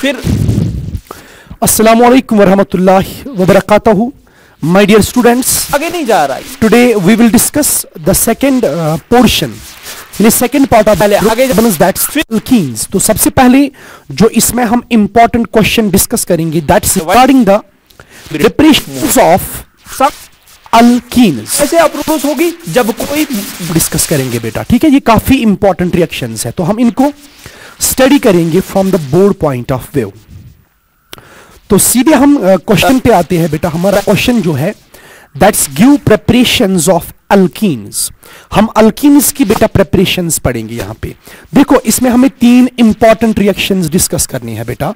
फिर अस्सलाम वालेकुम वरहमतुल्लाह वबरकता हूँ माय डियर स्टूडेंट्स आगे नहीं जा रहा है। Today we will discuss the second portion ये सेकंड पार्ट ऑफ़ पहले आगे बनस दैट्स किंग्स तो सबसे पहले जो इसमें हम इंपॉर्टेंट क्वेश्चन डिस्कस करेंगे that's regarding the preparations of alkenes ऐसे अप्रोच होगी जब कोई डिस्कस करेंगे बेटा ठीक है? ये काफ़ी इंपॉर्टेंट रिएक्शंस है। तो हम इनको स्टडी करेंगे from the board point of view तो सीधे हम क्वेश्चन uh, पे आते हैं बेटा। हमारा क्वेश्चन जो है that's give preparations of alkenes हम अल्कीन्स की बेटा प्रेपरेशंस पढ़ेंगे यहाँ पे। देखो इसमें हमें तीन इंपॉर्टेंट रिएक्शन डिस्कस करनी है बेटा।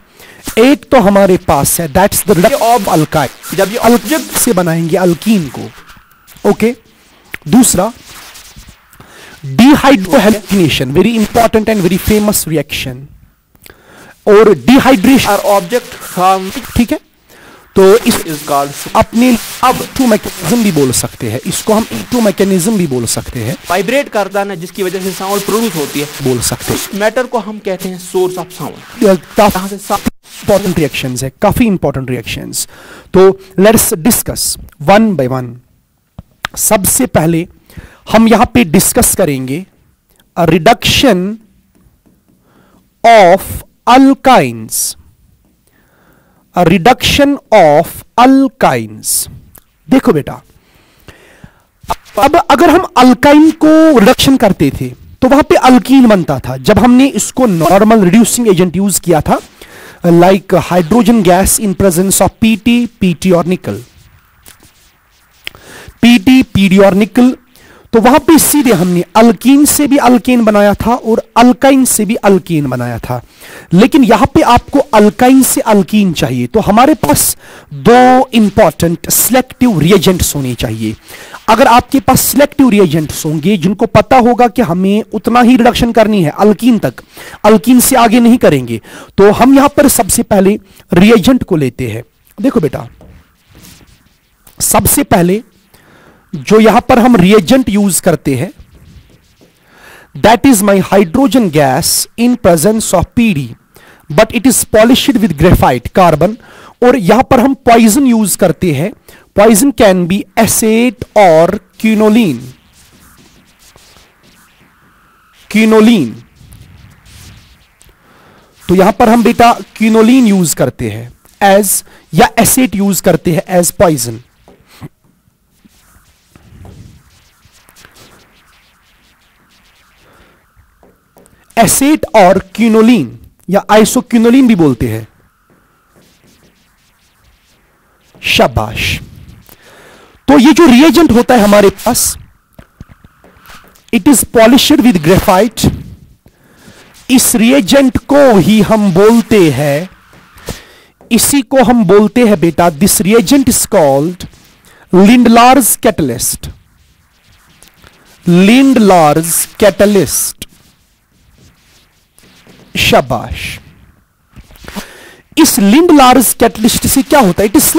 एक तो हमारे पास है दैट्स द ऑफ़ अल्काइन जब ये अल्जब से बनाएँगे अल्कीन को ओके okay? दूसरा dehydrohalogenation very important and very famous reaction और डिहाइड्रेशन आर ऑब्जेक्ट फ्रॉम ठीक है? तो इस इज़ कॉल्ड अपने अब टू मैकेनिज्म भी बोल सकते हैं। इसको हम टू मैकेनिज्म भी बोल सकते हैं। वाइब्रेट करता है ना जिसकी वजह से साउंड प्रोड्यूस होती है। बोल सकते हैं। मैटर को हम कहते हैं source of sound important reactions है काफ़ी इंपॉर्टेंट रिएक्शंस तो let's discuss one by one सबसे पहले हम यहाँ पे डिस्कस करेंगे reduction of alkynes reduction of alkynes देखो बेटा, अब अगर हम अल्काइन को रिडक्शन करते थे तो वहाँ पे अल्कीन बनता था। जब हमने इसको नॉर्मल रिड्यूसिंग एजेंट यूज़ किया था like hydrogen gas in presence of PT PT और निकल पीटी पीडी और निकल तो वहाँ पे सीधे हमने अल्कीन से भी अल्केन बनाया था और अल्काइन से भी अल्कीन बनाया था। लेकिन यहाँ पे आपको अल्काइन से अल्कीन चाहिए। तो हमारे पास दो इंपॉर्टेंट सिलेक्टिव रिएजेंट्स होने चाहिए। अगर आपके पास सिलेक्टिव रिएजेंट्स होंगे, जिनको पता होगा कि हमें उतना ही रिडक्शन करनी है अल्कीन तक, अल्कीन से आगे नहीं करेंगे तो हम यहाँ पर सबसे पहले रिएजेंट को लेते हैं। देखो बेटा, सबसे पहले जो यहाँ पर हम रिएजेंट यूज़ करते हैं that is my hydrogen gas in presence of PD but it is polished with graphite carbon और यहाँ पर हम पॉइजन यूज़ करते हैं। पॉइजन कैन बी एसेट और क्यूनोलिन क्यूनोलिन तो यहाँ पर हम बेटा क्यूनोलिन यूज़ करते हैं एज या एसेट यूज़ करते हैं एज पॉइजन एसेट और क्यूनोलिन या आइसोक्यूनोलिन भी बोलते हैं। शाबाश। तो ये जो रिएजेंट होता है हमारे पास it is polished with graphite इस रिएजेंट को ही हम बोलते हैं, इसी को हम बोलते हैं बेटा this reagent is called Lindlar's catalyst Lindlar's catalyst शाबाश। इस लिंड लार्ज कैटलिस्ट से क्या होता है? It is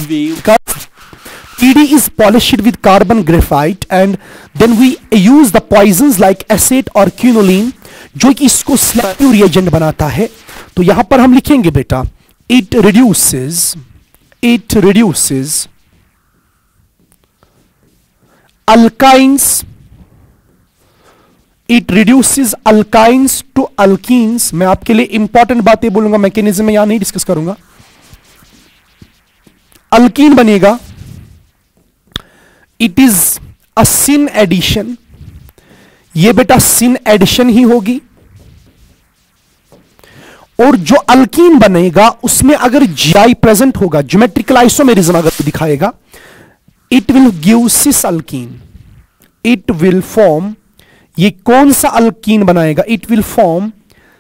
PD is polished with carbon graphite and then we use the poison like acid और क्यूनोलिन जो कि इसको सिलेक्टिव रिएजेंट बनाता है। तो यहाँ पर हम लिखेंगे बेटा it reduces it reduces alkynes it reduces alkynes to alkenes मैं आपके लिए इंपॉर्टेंट बातें बोलूँगा मैकेनिज्म में यहाँ नहीं डिस्कस करूँगा। अल्कीन बनेगा। It is a syn addition ये बेटा सिन एडिशन ही होगी। और जो अल्कीन बनेगा, उसमें अगर जीआई प्रेजेंट होगा ज्योमेट्रिकल आइसोमेरिज्म अगर दिखाएगा it will give cis alkene it will form ये कौन सा अल्कीन बनाएगा? It will form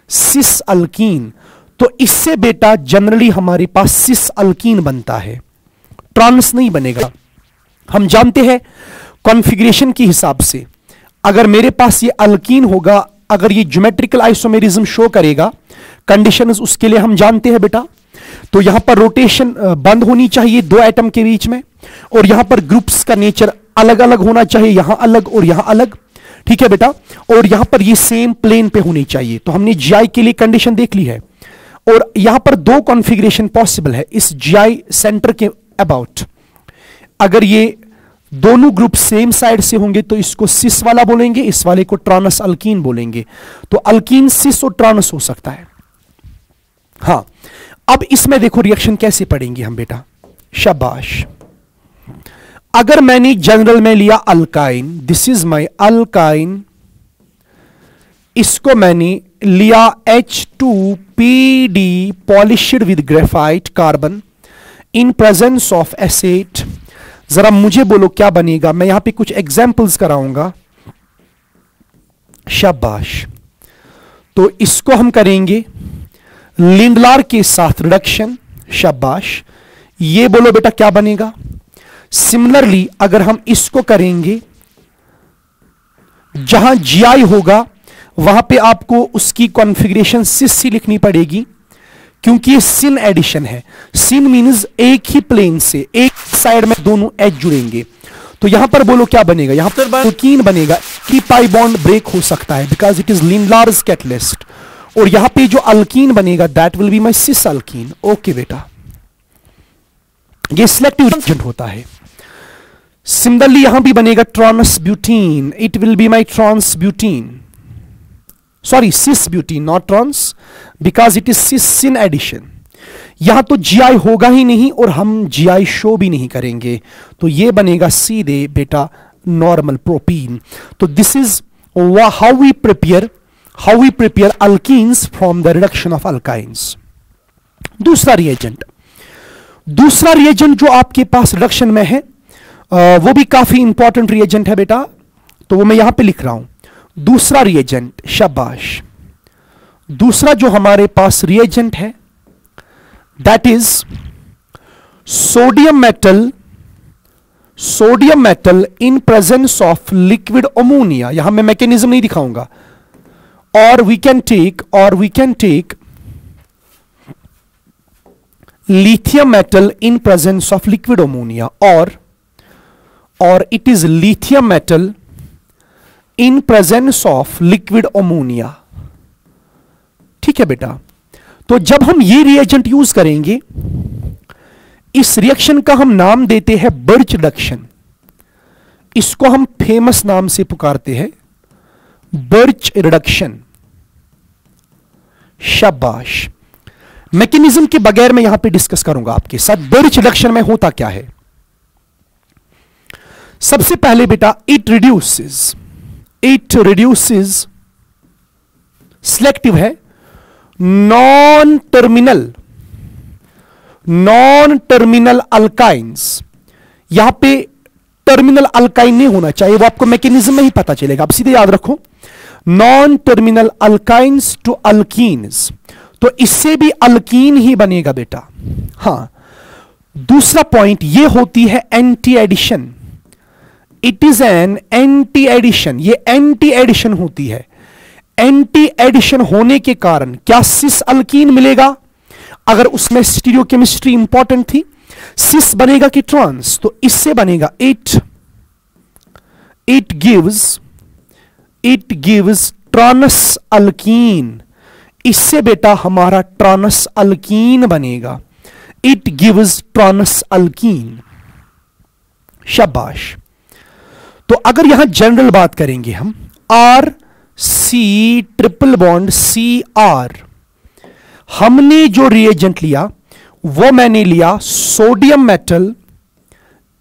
cis alkene तो इससे बेटा जनरली हमारे पास सिस अल्कीन बनता है। ट्रांस नहीं बनेगा। हम जानते हैं कॉन्फ़िगरेशन के हिसाब से। अगर मेरे पास ये अल्कीन होगा, अगर ये ज्योमेट्रिकल आइसोमेरिज्म शो करेगा कंडीशन उसके लिए हम जानते हैं बेटा। तो यहाँ पर रोटेशन बंद होनी चाहिए दो एटम के बीच में। और यहाँ पर ग्रुप्स का नेचर अलग अलग होना चाहिए, यहाँ अलग और यहाँ अलग। ठीक है बेटा? और यहाँ पर ये सेम प्लेन पे होनी चाहिए। तो हमने जीआई के लिए कंडीशन देख ली है। और यहाँ पर दो कॉन्फ़िगरेशन पॉसिबल है इस जीआई सेंटर के अबाउट अगर ये दोनों ग्रुप सेम साइड से होंगे तो इसको सिस वाला बोलेंगे, इस वाले को ट्रानस अल्कीन बोलेंगे। तो अल्कीन सिस और ट्रानस हो सकता है। हाँ। अब इसमें देखो रिएक्शन कैसे पड़ेंगे हम बेटा। शाबाश। अगर मैंने जनरल में लिया alkyne this is my alkyne इसको मैंने लिया H two P D polished with graphite carbon in presence of acetate जरा मुझे बोलो क्या बनेगा? मैं यहाँ पे कुछ एग्जाम्पल्स कराऊँगा। शाबाश। तो इसको हम करेंगे लिंडलार के साथ रिडक्शन शाबाश। ये बोलो बेटा क्या बनेगा? सिमिलरली अगर हम इसको करेंगे जहाँ जीआई होगा वहाँ पे आपको उसकी कॉन्फ़िगरेशन सिस सी लिखनी पड़ेगी क्योंकि ये सिन एडिशन है। सिन मीन्स एक ही प्लेन से एक साइड में दोनों एज जुड़ेंगे। तो यहाँ पर बोलो क्या बनेगा? यहाँ पर प्रोटीन बनेगा। की पाई बॉन्ड ब्रेक हो सकता है because it is Lindlar's catalyst और यहाँ पे जो अल्कीन बनेगा that will be my cis alkene okay बेटा। ये सिलेक्टिव एजेंट होता है। सिमिलरली यहाँ भी बनेगा trans butene it will be my trans butene sorry cis butene not trans because it is cis in addition यहाँ तो जीआई होगा ही नहीं और हम जीआई शो भी नहीं करेंगे. तो ये बनेगा सीधे बेटा नॉर्मल प्रोपीन तो this is how we prepare how we prepare alkenes from the reduction of alkynes दूसरा रिएजेंट दूसरा रिएजेंट जो आपके पास रिडक्शन में है वो भी काफ़ी इंपॉर्टेंट रिएजेंट है बेटा तो वो मैं यहाँ पे लिख रहा हूँ। दूसरा रिएजेंट शाबाश। दूसरा जो हमारे पास रिएजेंट है that is sodium metal sodium metal in presence of liquid ammonia यहाँ मैं मैकेनिज्म नहीं दिखाऊँगा। और वी कैन टेक और we can take lithium metal in presence of liquid ammonia or or it is lithium metal in presence of liquid ammonia. ठीक है बेटा? तो जब हम ये रिएजेंट यूज़ करेंगे, इस रिएक्शन का हम नाम देते हैं बर्च रिडक्शन इसको हम फ़ेमस नाम से पुकारते हैं बर्च रिडक्शन शाबाश। मैकेनिज्म के बगैर मैं यहाँ पे डिस्कस करूँगा आपके साथ। बर्च रिडक्शन में होता क्या है? सबसे पहले बेटा it reduces it reduces selective है. Non terminal non terminal alkynes यहाँ पे टर्मिनल अल्काइन नहीं होना चाहिए, वो आपको मैकेनिज्म में ही पता चलेगा। आप सीधे याद रखो। Non terminal alkynes to alkenes तो इससे भी अल्कीन ही बनेगा बेटा। हाँ। दूसरा पॉइंट ये होती है anti addition it is an anti addition ये एंटी एडिशन होती है। एंटी एडिशन होने के कारण क्या सिस अल्कीन मिलेगा? अगर उसमें स्टीरियोकेमिस्ट्री इंपॉर्टेंट थी सिस बनेगा कि ट्रांस तो इससे बनेगा it it gives it gives trans alkene इससे बेटा हमारा ट्रांस अल्कीन बनेगा। इट गिव्स ट्रांस अल्कीन शाबाश। तो अगर यहाँ जनरल बात करेंगे हम R C triple bond C R हमने जो रिएजेंट लिया, वो मैंने लिया sodium metal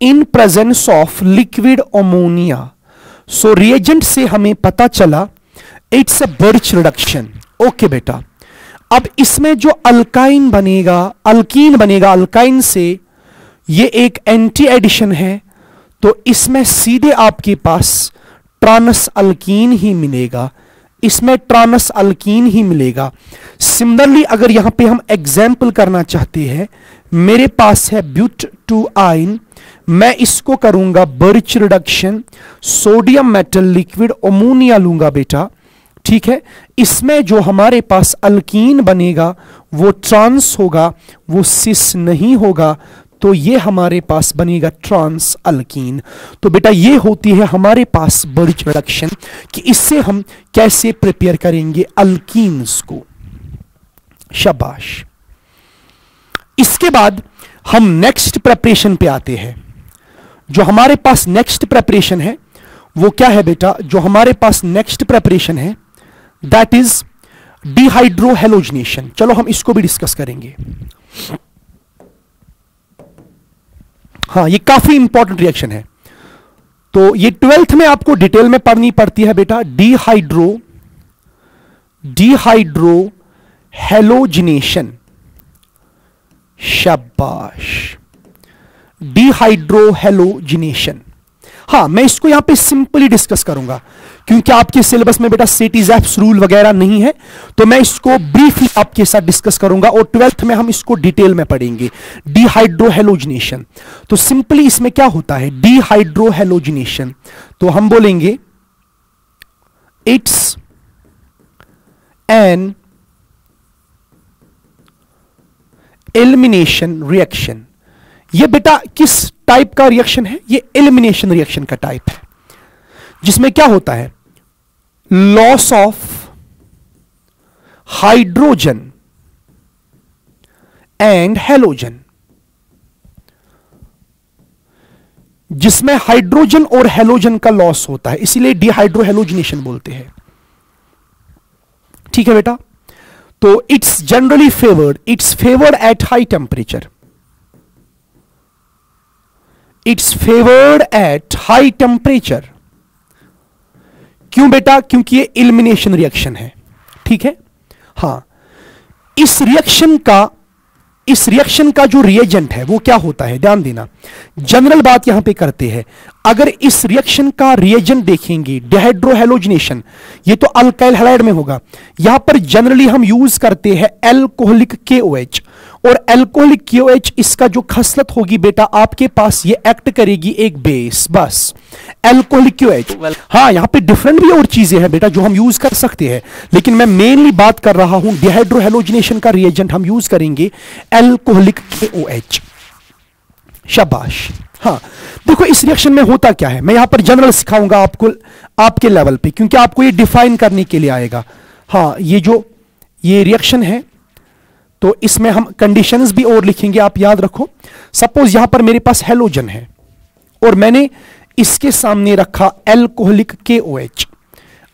in presence of liquid ammonia so reagent से हमें पता चला it's a Birch reduction okay बेटा। अब इसमें जो अल्काइन बनेगा अल्कीन बनेगा अल्काइन से, ये एक एंटी एडिशन है। तो इसमें सीधे आपके पास ट्रानस अल्कीन ही मिलेगा। इसमें ट्रानस अल्कीन ही मिलेगा। सिमिलरली अगर यहाँ पे हम एग्ज़ाम्पल करना चाहते हैं, मेरे पास है ब्यूट टू आइन। मैं इसको करूँगा Birch reduction. Sodium metal liquid ammonia लूँगा बेटा। ठीक है? इसमें जो हमारे पास अल्कीन बनेगा, वो ट्रांस होगा, वो सिस नहीं होगा। तो ये हमारे पास बनेगा ट्रांस अल्कीन तो बेटा ये होती है हमारे पास बर्च रिडक्शन कि इससे हम कैसे प्रिपेयर करेंगे अल्कीन्स को। शाबाश। इसके बाद हम नेक्स्ट प्रेपरेशन पे आते हैं। जो हमारे पास नेक्स्ट प्रेपरेशन है, वो क्या है बेटा? जो हमारे पास नेक्स्ट प्रेपरेशन है दैट इज़ डिहाइड्रोहेलोजनेशन चलो हम इसको भी डिस्कस करेंगे। हाँ ये काफ़ी इंपॉर्टेंट रिएक्शन है। तो ये ट्वेल्थ में आपको डिटेल में पढ़नी पड़ती है बेटा डिहाइड्रो डिहाइड्रो हेलोजिनेशन शाबाश। डिहाइड्रोहेलोजिनेशन हाँ मैं इसको यहाँ पे सिंपली डिस्कस करूँगा। क्योंकि आपके सिलेबस में बेटा सेटीजैप्स रूल वगैरह नहीं है तो मैं इसको ब्रीफली आपके साथ डिस्कस करूँगा और ट्वेल्थ में हम इसको डिटेल में पढ़ेंगे। डिहाइड्रोहेलोजिनेशन तो सिंपली इसमें क्या होता है? डिहाइड्रोहेलोजिनेशन तो हम बोलेंगे इट्स एन एलिमिनेशन रिएक्शन ये बेटा किस टाइप का रिएक्शन है? ये एलिमिनेशन रिएक्शन का टाइप है। जिसमें क्या होता है? Loss of hydrogen and halogen जिसमें हाइड्रोजन और हेलोजन का लॉस होता है, इसीलिए डिहाइड्रोहेलोजिनेशन बोलते हैं। ठीक है बेटा? तो it's generally favoured it's favoured at high temperature it's favoured at high temperature क्यों बेटा? क्योंकि ये इल्मिनेशन रिएक्शन है। ठीक है? हाँ। इस रिएक्शन का, इस रिएक्शन का जो रिएजेंट है, वो क्या होता है? ध्यान देना। जनरल बात यहाँ पे करते हैं। अगर इस रिएक्शन का रिएजेंट देखेंगे डिहाइड्रोहेलोजिनेशन ये तो अल्काइल हैलाइड में होगा। यहाँ पर जनरली हम यूज़ करते हैं एल्कोहलिक केओएच और एल्कोहलिक क्यूएच इसका जो खसलत होगी बेटा आपके पास ये एक्ट करेगी एक बेस। बस एल्कोहलिक क्यूएच हाँ यहाँ पे डिफरेंट भी और चीज़ें हैं बेटा जो हम यूज़ कर सकते हैं। लेकिन मैं मेनली बात कर रहा हूँ डिहाइड्रोहेलोजिनेशन का रिएजेंट हम यूज़ करेंगे एल्कोहलिक केओएच शाबाश। हाँ देखो इस रिएक्शन में होता क्या है? मैं यहाँ पर जनरल सिखाऊँगा आपको आपके लेवल पे क्योंकि आपको ये डिफाइन करने के लिए आएगा। हाँ ये जो ये रिएक्शन है तो इसमें हम कंडीशंस भी और लिखेंगे, आप याद रखो। सपोज़ यहाँ पर मेरे पास हेलोजन है और मैंने इसके सामने रखा एल्कोहलिक के ओ एच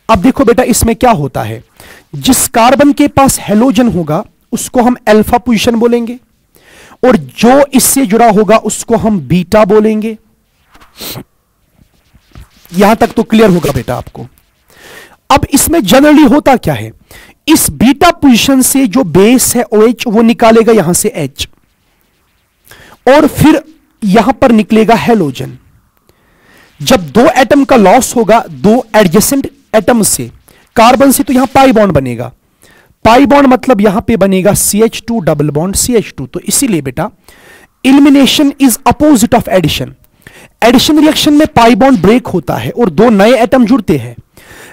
अब देखो बेटा, इसमें क्या होता है? जिस कार्बन के पास हेलोजन होगा, उसको हम अल्फ़ा पोजीशन बोलेंगे और जो इससे जुड़ा होगा, उसको हम बीटा बोलेंगे। यहाँ तक तो क्लियर होगा बेटा आपको। अब इसमें जनरली होता क्या है? इस बीटा पोजीशन से जो बेस है ओ OH वो निकालेगा यहाँ से एच और फिर यहाँ पर निकलेगा हेलोजन जब दो एटम का लॉस होगा, दो एडजेसेंट एटम से कार्बन से तो यहाँ पाई बॉन्ड बनेगा। पाई बॉन्ड मतलब यहाँ पे बनेगा C H two double bond C H two तो इसीलिए बेटा elimination is opposite of addition addition reaction में पाई बॉन्ड ब्रेक होता है और दो नए एटम जुड़ते हैं।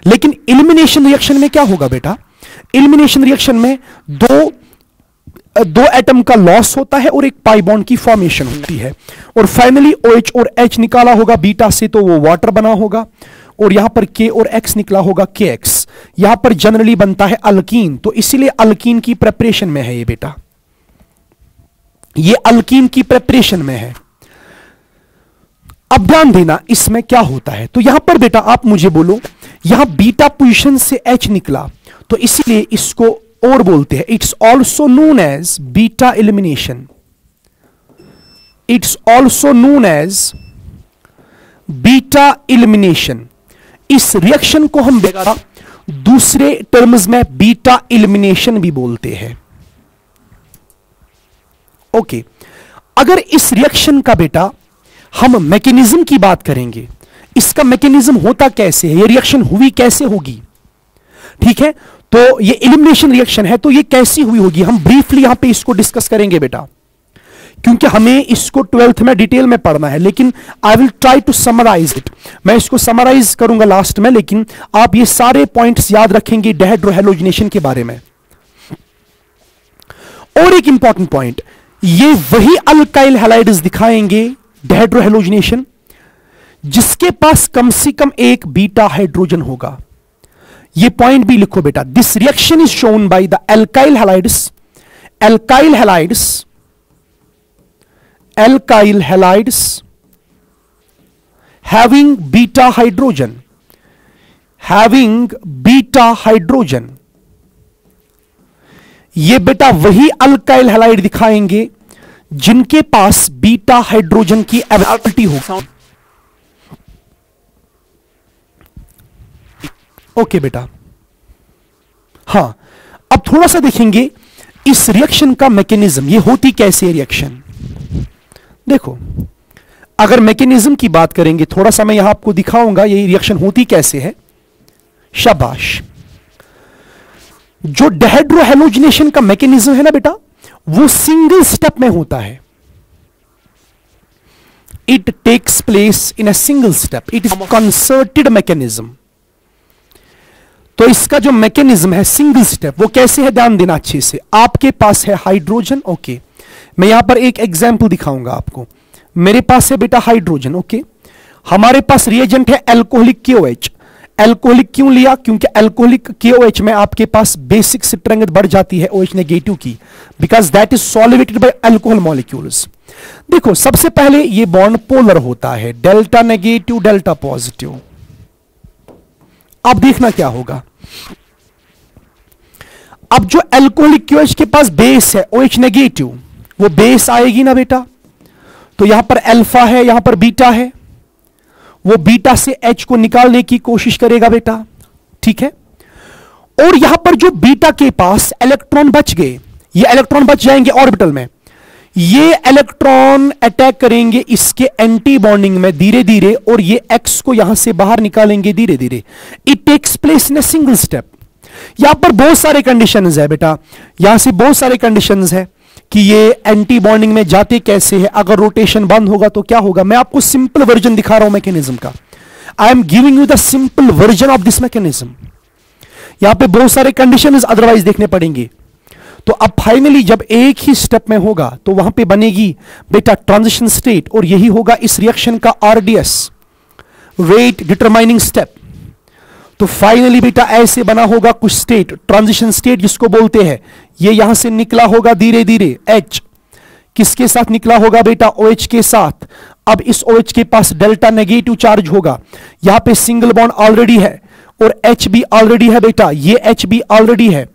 लेकिन इलिमिनेशन रिएक्शन में क्या होगा बेटा? इलिमिनेशन रिएक्शन में दो दो एटम का लॉस होता है और एक पाई बॉन्ड की फॉर्मेशन होती है। और फाइनली ओ OH और H निकाला होगा बीटा से तो वो वाटर बना होगा, और यहाँ पर K और X निकला होगा के एक्स यहाँ पर जनरली बनता है अल्कीन तो इसीलिए अल्कीन की प्रेपरेशन में है ये बेटा ये अल्कीन की प्रेपरेशन में है। अब ध्यान देना, इसमें क्या होता है? तो यहाँ पर बेटा आप मुझे बोलो, यहाँ बीटा पोजिशन से एच निकला तो इसलिए इसको और बोलते हैं। It's also known as beta elimination it's also known as beta elimination इस रिएक्शन को हम बेटा दूसरे टर्म्स में बीटा एलिमिनेशन भी बोलते हैं। ओके अगर इस रिएक्शन का बेटा हम मैकेनिज्म की बात करेंगे, इसका मैकेनिज्म होता कैसे है? ये रिएक्शन हुई कैसे होगी? ठीक है? तो ये इलिमिनेशन रिएक्शन है तो ये कैसी हुई होगी? हम ब्रीफली यहाँ पे इसको डिस्कस करेंगे बेटा। क्योंकि हमें इसको ट्वेल्थ में डिटेल में पढ़ना है, लेकिन I will try to summarise it मैं इसको समराइज करूँगा लास्ट में, लेकिन आप ये सारे पॉइंट्स याद रखेंगे डेहाइड्रोहेलोजिनेशन के बारे में। और एक इंपॉर्टेंट पॉइंट ये वही अल्काइल हेलाइड्स दिखाएँगे डेहाइड्रोहेलोजिनेशन जिसके पास कम से कम एक बीटा हाइड्रोजन होगा। ये पॉइंट भी लिखो बेटा। This reaction is shown by the alkyl halides alkyl halides alkyl halides having beta hydrogen having beta hydrogen ये बेटा वही अल्काइल हेलाइड दिखाएँगे, जिनके पास बीटा हाइड्रोजन की अवेलेबिलिटी हो ओके बेटा। हाँ अब थोड़ा सा देखेंगे इस रिएक्शन का मैकेनिज्म ये होती कैसे रिएक्शन देखो अगर मैकेनिज्म की बात करेंगे थोड़ा सा मैं यहाँ आपको दिखाऊँगा ये रिएक्शन होती कैसे है। शाबाश। जो डेहाइड्रोहेलोजिनेशन का मैकेनिज्म है ना बेटा वो सिंगल स्टेप में होता है। It takes place in a single step it is concerted mechanism तो इसका जो मैकेनिज्म है सिंगल स्टेप वो कैसे है ध्यान देना अच्छे से? आपके पास है हाइड्रोजन ओके मैं यहाँ पर एक एग्ज़ाम्पल दिखाऊँगा आपको। मेरे पास है बेटा हाइड्रोजन ओके हमारे पास रिएजेंट है एल्कोहलिक क्योएच एल्कोहलिक क्यों लिया? क्योंकि एल्कोहलिक KOH में आपके पास बेसिक स्ट्रेंथ बढ़ जाती है OH नेगेटिव की। Because that is solvated by alcohol molecules देखो, सबसे पहले ये बॉन्ड पोलर होता है। डेल्टा नेगेटिव डेल्टा पॉजिटिव अब देखना क्या होगा। अब जो एल्कोहलिक के पास बेस है ओ एच नेगेटिव वो बेस आएगी ना बेटा। तो यहाँ पर अल्फ़ा है, यहाँ पर बीटा है। वो बीटा से एच को निकालने की कोशिश करेगा बेटा, ठीक है? और यहाँ पर जो बीटा के पास इलेक्ट्रॉन बच गए, ये इलेक्ट्रॉन बच जाएँगे ऑर्बिटल में। ये इलेक्ट्रॉन अटैक करेंगे इसके एंटी बॉन्डिंग में धीरे धीरे, और ये एक्स को यहाँ से बाहर निकालेंगे धीरे धीरे। It takes place in a single step यहाँ पर बहुत सारे कंडीशंस है बेटा। यहाँ से बहुत सारे कंडीशंस है कि ये एंटी बॉन्डिंग में जाते कैसे है। अगर रोटेशन बंद होगा तो क्या होगा? मैं आपको सिंपल वर्जन दिखा रहा हूँ मैकेनिज्म का। I am giving you the simple version of this mechanism यहाँ पे बहुत सारे कंडीशन अदरवाइज़ देखने पड़ेंगे। तो अब फाइनली जब एक ही स्टेप में होगा तो वहाँ पे बनेगी बेटा ट्रांजिशन स्टेट और यही होगा इस रिएक्शन का आरडीएस रेट डिटरमाइनिंग स्टेप तो फाइनली बेटा ऐसे बना होगा कुछ स्टेट ट्रांजिशन स्टेट जिसको बोलते हैं। ये यहाँ से निकला होगा धीरे धीरे एच किसके साथ निकला होगा बेटा? ओ OH के साथ। अब इस ओ OH के पास डेल्टा नेगेटिव चार्ज होगा। यहाँ पे सिंगल बॉन्ड ऑलरेडी है और एच भी ऑलरेडी है बेटा। ये एच भी ऑलरेडी है।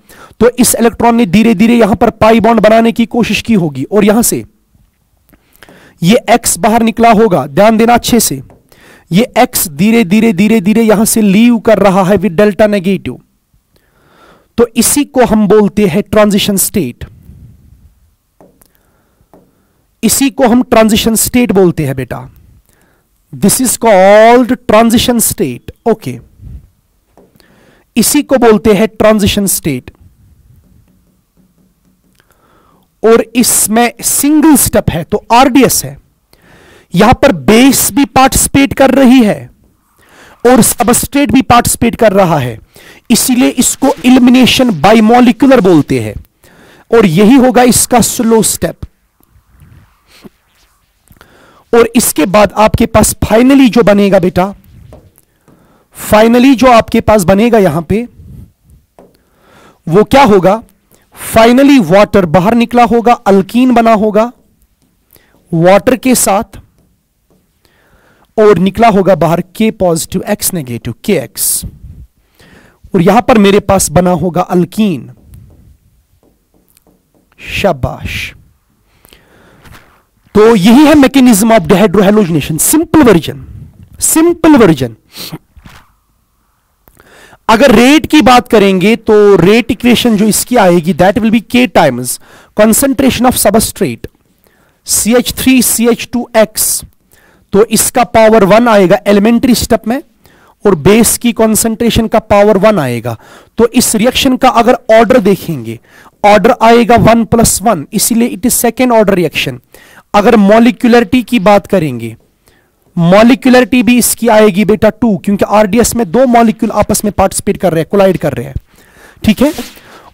तो इस इलेक्ट्रॉन ने धीरे धीरे यहाँ पर पाई बॉन्ड बनाने की कोशिश की होगी और यहाँ से ये एक्स बाहर निकला होगा, ध्यान देना अच्छे से। ये एक्स धीरे धीरे धीरे धीरे यहाँ से लीव कर रहा है विद डेल्टा नेगेटिव तो इसी को हम बोलते हैं ट्रांजिशन स्टेट इसी को हम ट्रांजिशन स्टेट बोलते हैं बेटा। This is called transition state okay इसी को बोलते हैं ट्रांजिशन स्टेट और इसमें सिंगल स्टेप है तो आरडीएस है। यहाँ पर बेस भी पार्टिसिपेट कर रही है और सबस्ट्रेट भी पार्टिसिपेट कर रहा है। इसीलिए इसको इलिमिनेशन बाइमोलिकुलर बोलते हैं और यही होगा इसका स्लो स्टेप और इसके बाद आपके पास फाइनली जो बनेगा बेटा फाइनली जो आपके पास बनेगा यहाँ पे, वो क्या होगा? फाइनली वाटर बाहर निकला होगा अल्कीन बना होगा। वाटर के साथ और निकला होगा बाहर K positive X negative K X और यहाँ पर मेरे पास बना होगा अल्कीन शाबाश। तो यही है mechanism of dehydrohalogenation simple version simple version अगर रेट की बात करेंगे तो रेट इक्वेशन जो इसकी आएगी that will be K times concentration of substrate C H three C H two X तो इसका पावर वन आएगा एलिमेंट्री स्टेप में और बेस की कंसंट्रेशन का पावर वन आएगा। तो इस रिएक्शन का अगर ऑर्डर देखेंगे ऑर्डर आएगा वन प्लस वन इसीलिए it is second order reaction अगर मॉलिक्यूलरिटी की बात करेंगे मॉलिक्यूलरिटी भी इसकी आएगी बेटा टू क्योंकि आरडीएस में दो मॉलिक्यूल आपस में पार्टिसिपेट कर रहे हैं कोलाइड कर रहे हैं। ठीक है?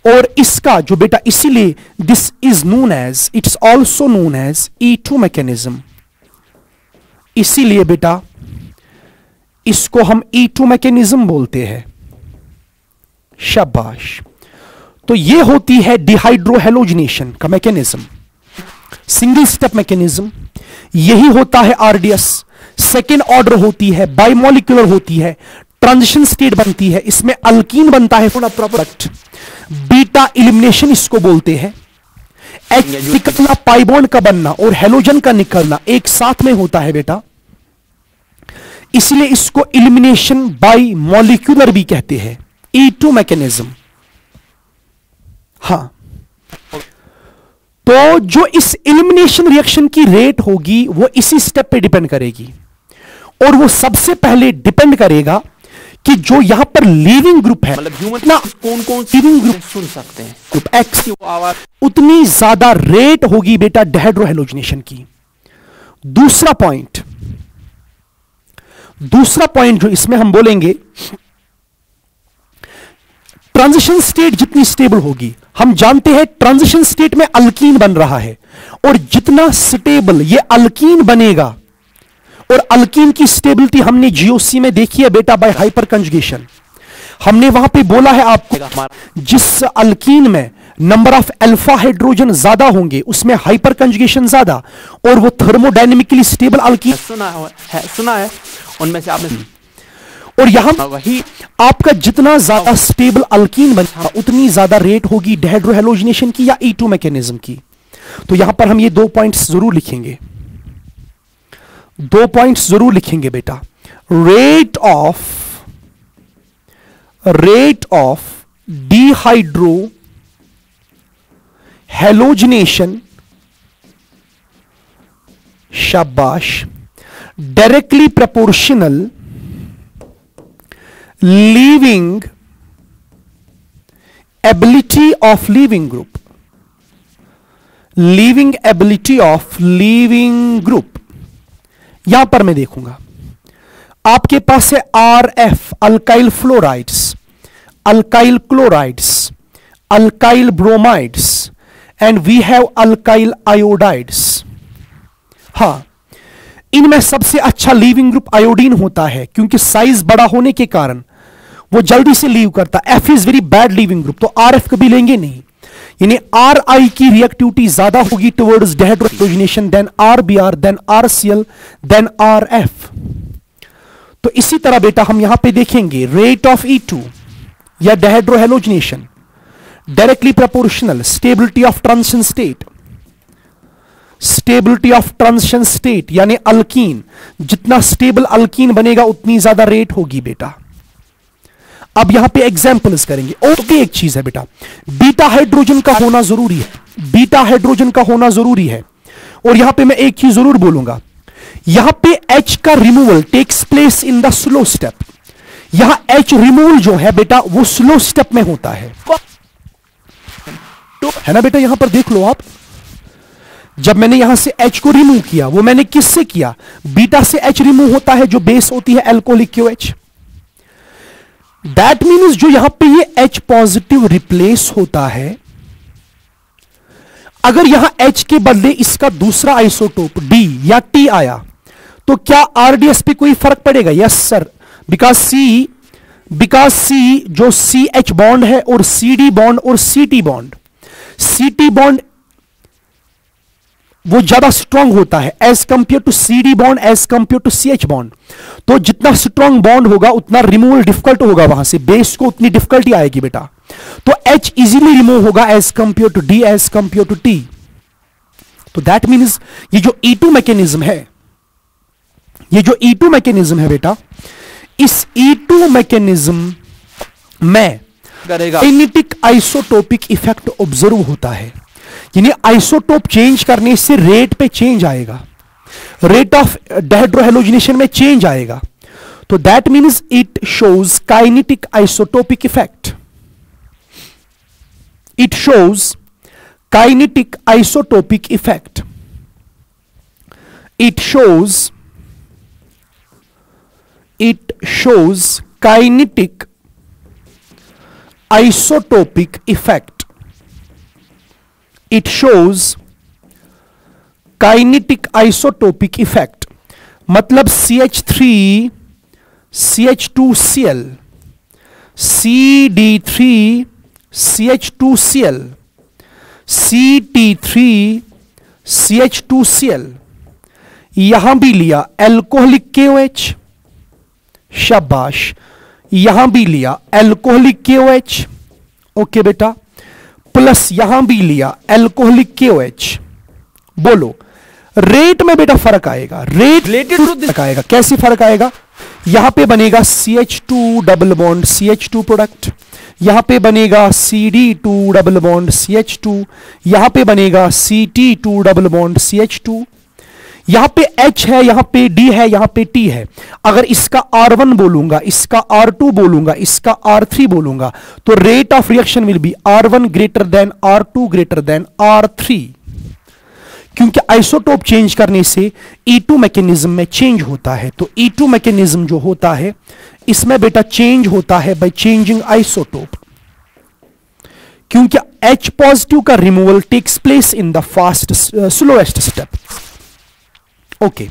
और इसका जो बेटा, इसीलिए this is known as it's also known as E two mechanism इसीलिए बेटा, इसको हम ई टू मैकेनिज्म बोलते हैं। शाबाश। तो ये होती है डिहाइड्रोहेलोजिनेशन का मैकेनिज्म सिंगल स्टेप मैकेनिज्म यही होता है आरडीएस सेकेंड ऑर्डर होती है बायोमोलिकुलर होती है ट्रांजिशन स्टेट बनती है इसमें अल्कीन बनता है प्रोडक्ट बीटा इलिमिनेशन इसको बोलते हैं। एच निकलना पाइबॉन्ड का बनना और हेलोजन का निकलना एक साथ में होता है बेटा। इसलिए इसको इलिमिनेशन बाई मॉलिक्यूलर भी कहते हैं। ई टू मैकेनिज्म हाँ। तो जो इस इलिमिनेशन रिएक्शन की रेट होगी वो इसी स्टेप पे डिपेंड करेगी। और वो सबसे पहले डिपेंड करेगा कि जो यहाँ पर लिविंग ग्रुप है मतलब ह्यूमन ना कौन कौन लिविंग ग्रुप सुन सकते हैं? ग्रुप एक्स की आवाज़ उतनी ज़्यादा रेट होगी बेटा डेहाइड्रोहेलोजिनेशन की। दूसरा पॉइंट दूसरा पॉइंट जो इसमें हम बोलेंगे ट्रांजिशन स्टेट जितनी स्टेबल होगी हम जानते हैं ट्रांजिशन स्टेट में अल्कीन बन रहा है। और जितना स्टेबल ये अल्कीन बनेगा और अल्कीन की स्टेबिलिटी हमने जीओसी में देखी है बेटा बाय हाइपर कंजुगेशन हमने वहाँ पे बोला है आपको जिस अल्कीन में नंबर ऑफ़ अल्फ़ा हाइड्रोजन ज़्यादा होंगे उसमें हाइपर कंजुगेशन ज़्यादा और वो थर्मोडाइनमिकली स्टेबल अल्कीन सुना है सुना है उनमें से आपने और यहाँ वही। आपका जितना ज़्यादा स्टेबल अल्कीन बनेगा उतनी ज़्यादा रेट होगी डेहाइड्रोहेलोजिनेशन की या ई टू मैकेनिज्म की। तो यहाँ पर हम ये दो पॉइंट्स ज़रूर लिखेंगे। दो पॉइंट्स ज़रूर लिखेंगे बेटा। Rate of rate of dehydrohalogenation शाबाश। Directly proportional leaving ability of leaving group. Leaving ability of leaving group. यहाँ पर मैं देखूँगा। आपके पास है R F alkyl fluorides alkyl chlorides alkyl bromides and we have alkyl iodides हाँ, इनमें सबसे अच्छा लीविंग ग्रुप आयोडीन होता है, क्योंकि साइज़ बड़ा होने के कारण वो जल्दी से लीव करता। F is very bad leaving group तो आर एफ़ कभी लेंगे नहीं। यानी आर आई की रिएक्टिविटी ज़्यादा होगी towards dehydrogenation then R B R then R C L then R F तो इसी तरह बेटा हम यहाँ पे देखेंगे रेट ऑफ़ ई टू या dehydrohalogenation directly proportional stability of transition state stability of transition state यानी अल्कीन जितना स्टेबल अल्कीन बनेगा, उतनी ज़्यादा रेट होगी बेटा। अब यहाँ पे एग्जांपल्स करेंगे। और भी एक चीज़ है बेटा बीटा हाइड्रोजन का होना ज़रूरी है। बीटा हाइड्रोजन का होना ज़रूरी है। और यहाँ पे मैं एक चीज़ ज़रूर बोलूँगा। यहाँ पे H का removal takes place in the slow step यहाँ H रिमूवल जो है बेटा, वो स्लो स्टेप में होता है। तो है ना बेटा, यहाँ पर देख लो आप। जब मैंने यहाँ से H को रिमूव किया, वो मैंने किससे किया? बीटा से H रिमूव होता है जो बेस होती है alcoholic Q H that means जो यहाँ पे ये एच पॉजिटिव रिप्लेस होता है, अगर यहाँ एच के बदले इसका दूसरा आइसोटोप डी या टी आया तो क्या आरडीएस पे कोई फ़र्क पड़ेगा? Yes sir because C because C जो सी एच बॉन्ड है और सी डी बॉन्ड और C T bond C T bond वो ज़्यादा स्ट्रांग होता है as compare to C D bond as compare to C H bond तो जितना स्ट्रांग बॉन्ड होगा उतना रिमूवल डिफ़िकल्ट होगा वहाँ से। बेस को उतनी डिफिकल्टी आएगी बेटा। तो एच इजीली रिमूव होगा as compare to D as compare to T तो दैट मीन्स ये जो ई टू मैकेनिज्म है ये जो ई टू मैकेनिज्म है बेटा इस ई टू मैकेनिज्म में करेगा। आइसोटोपिक इफ़ेक्ट ऑब्ज़र्व होता है। यानी आइसोटोप चेंज करने से रेट पे चेंज आएगा। रेट ऑफ़ डेहाइड्रोहेलोजिनेशन में चेंज आएगा। तो that means it shows kinetic isotopic effect it shows kinetic isotopic effect it shows it shows kinetic isotopic effect it shows kinetic isotopic effect. मतलब CH3 CH2Cl CD3 C H two C L C D three C H two C L C T three C H two C L यहाँ भी लिया alcoholic K O H शाबाश। यहाँ भी लिया alcoholic K O H okay बेटा। Plus यहाँ भी लिया एल्कोहलिक के एच बोलो रेट में बेटा फ़र्क आएगा रेट रिलेटेड फ़र्क आएगा। कैसे फ़र्क आएगा? यहाँ पे बनेगा C H two double bond C H two product यहाँ पे बनेगा C D two double bond C H two यहाँ पे बनेगा C T two double bond C H two यहाँ पे H है, यहाँ पे D है, यहाँ पे T है। अगर इसका R1 बोलूँगा, इसका R2 बोलूँगा, इसका R3 बोलूँगा तो rate of reaction will be R1 greater than R2 greater than R3 क्योंकि आइसोटोप चेंज करने से E2 मैकेनिज्म में चेंज होता है। तो E2 मैकेनिज्म जो होता है, इसमें बेटा चेंज होता है बाय चेंजिंग आइसोटोप क्योंकि H पॉजिटिव का removal takes place in the fast slowest step okay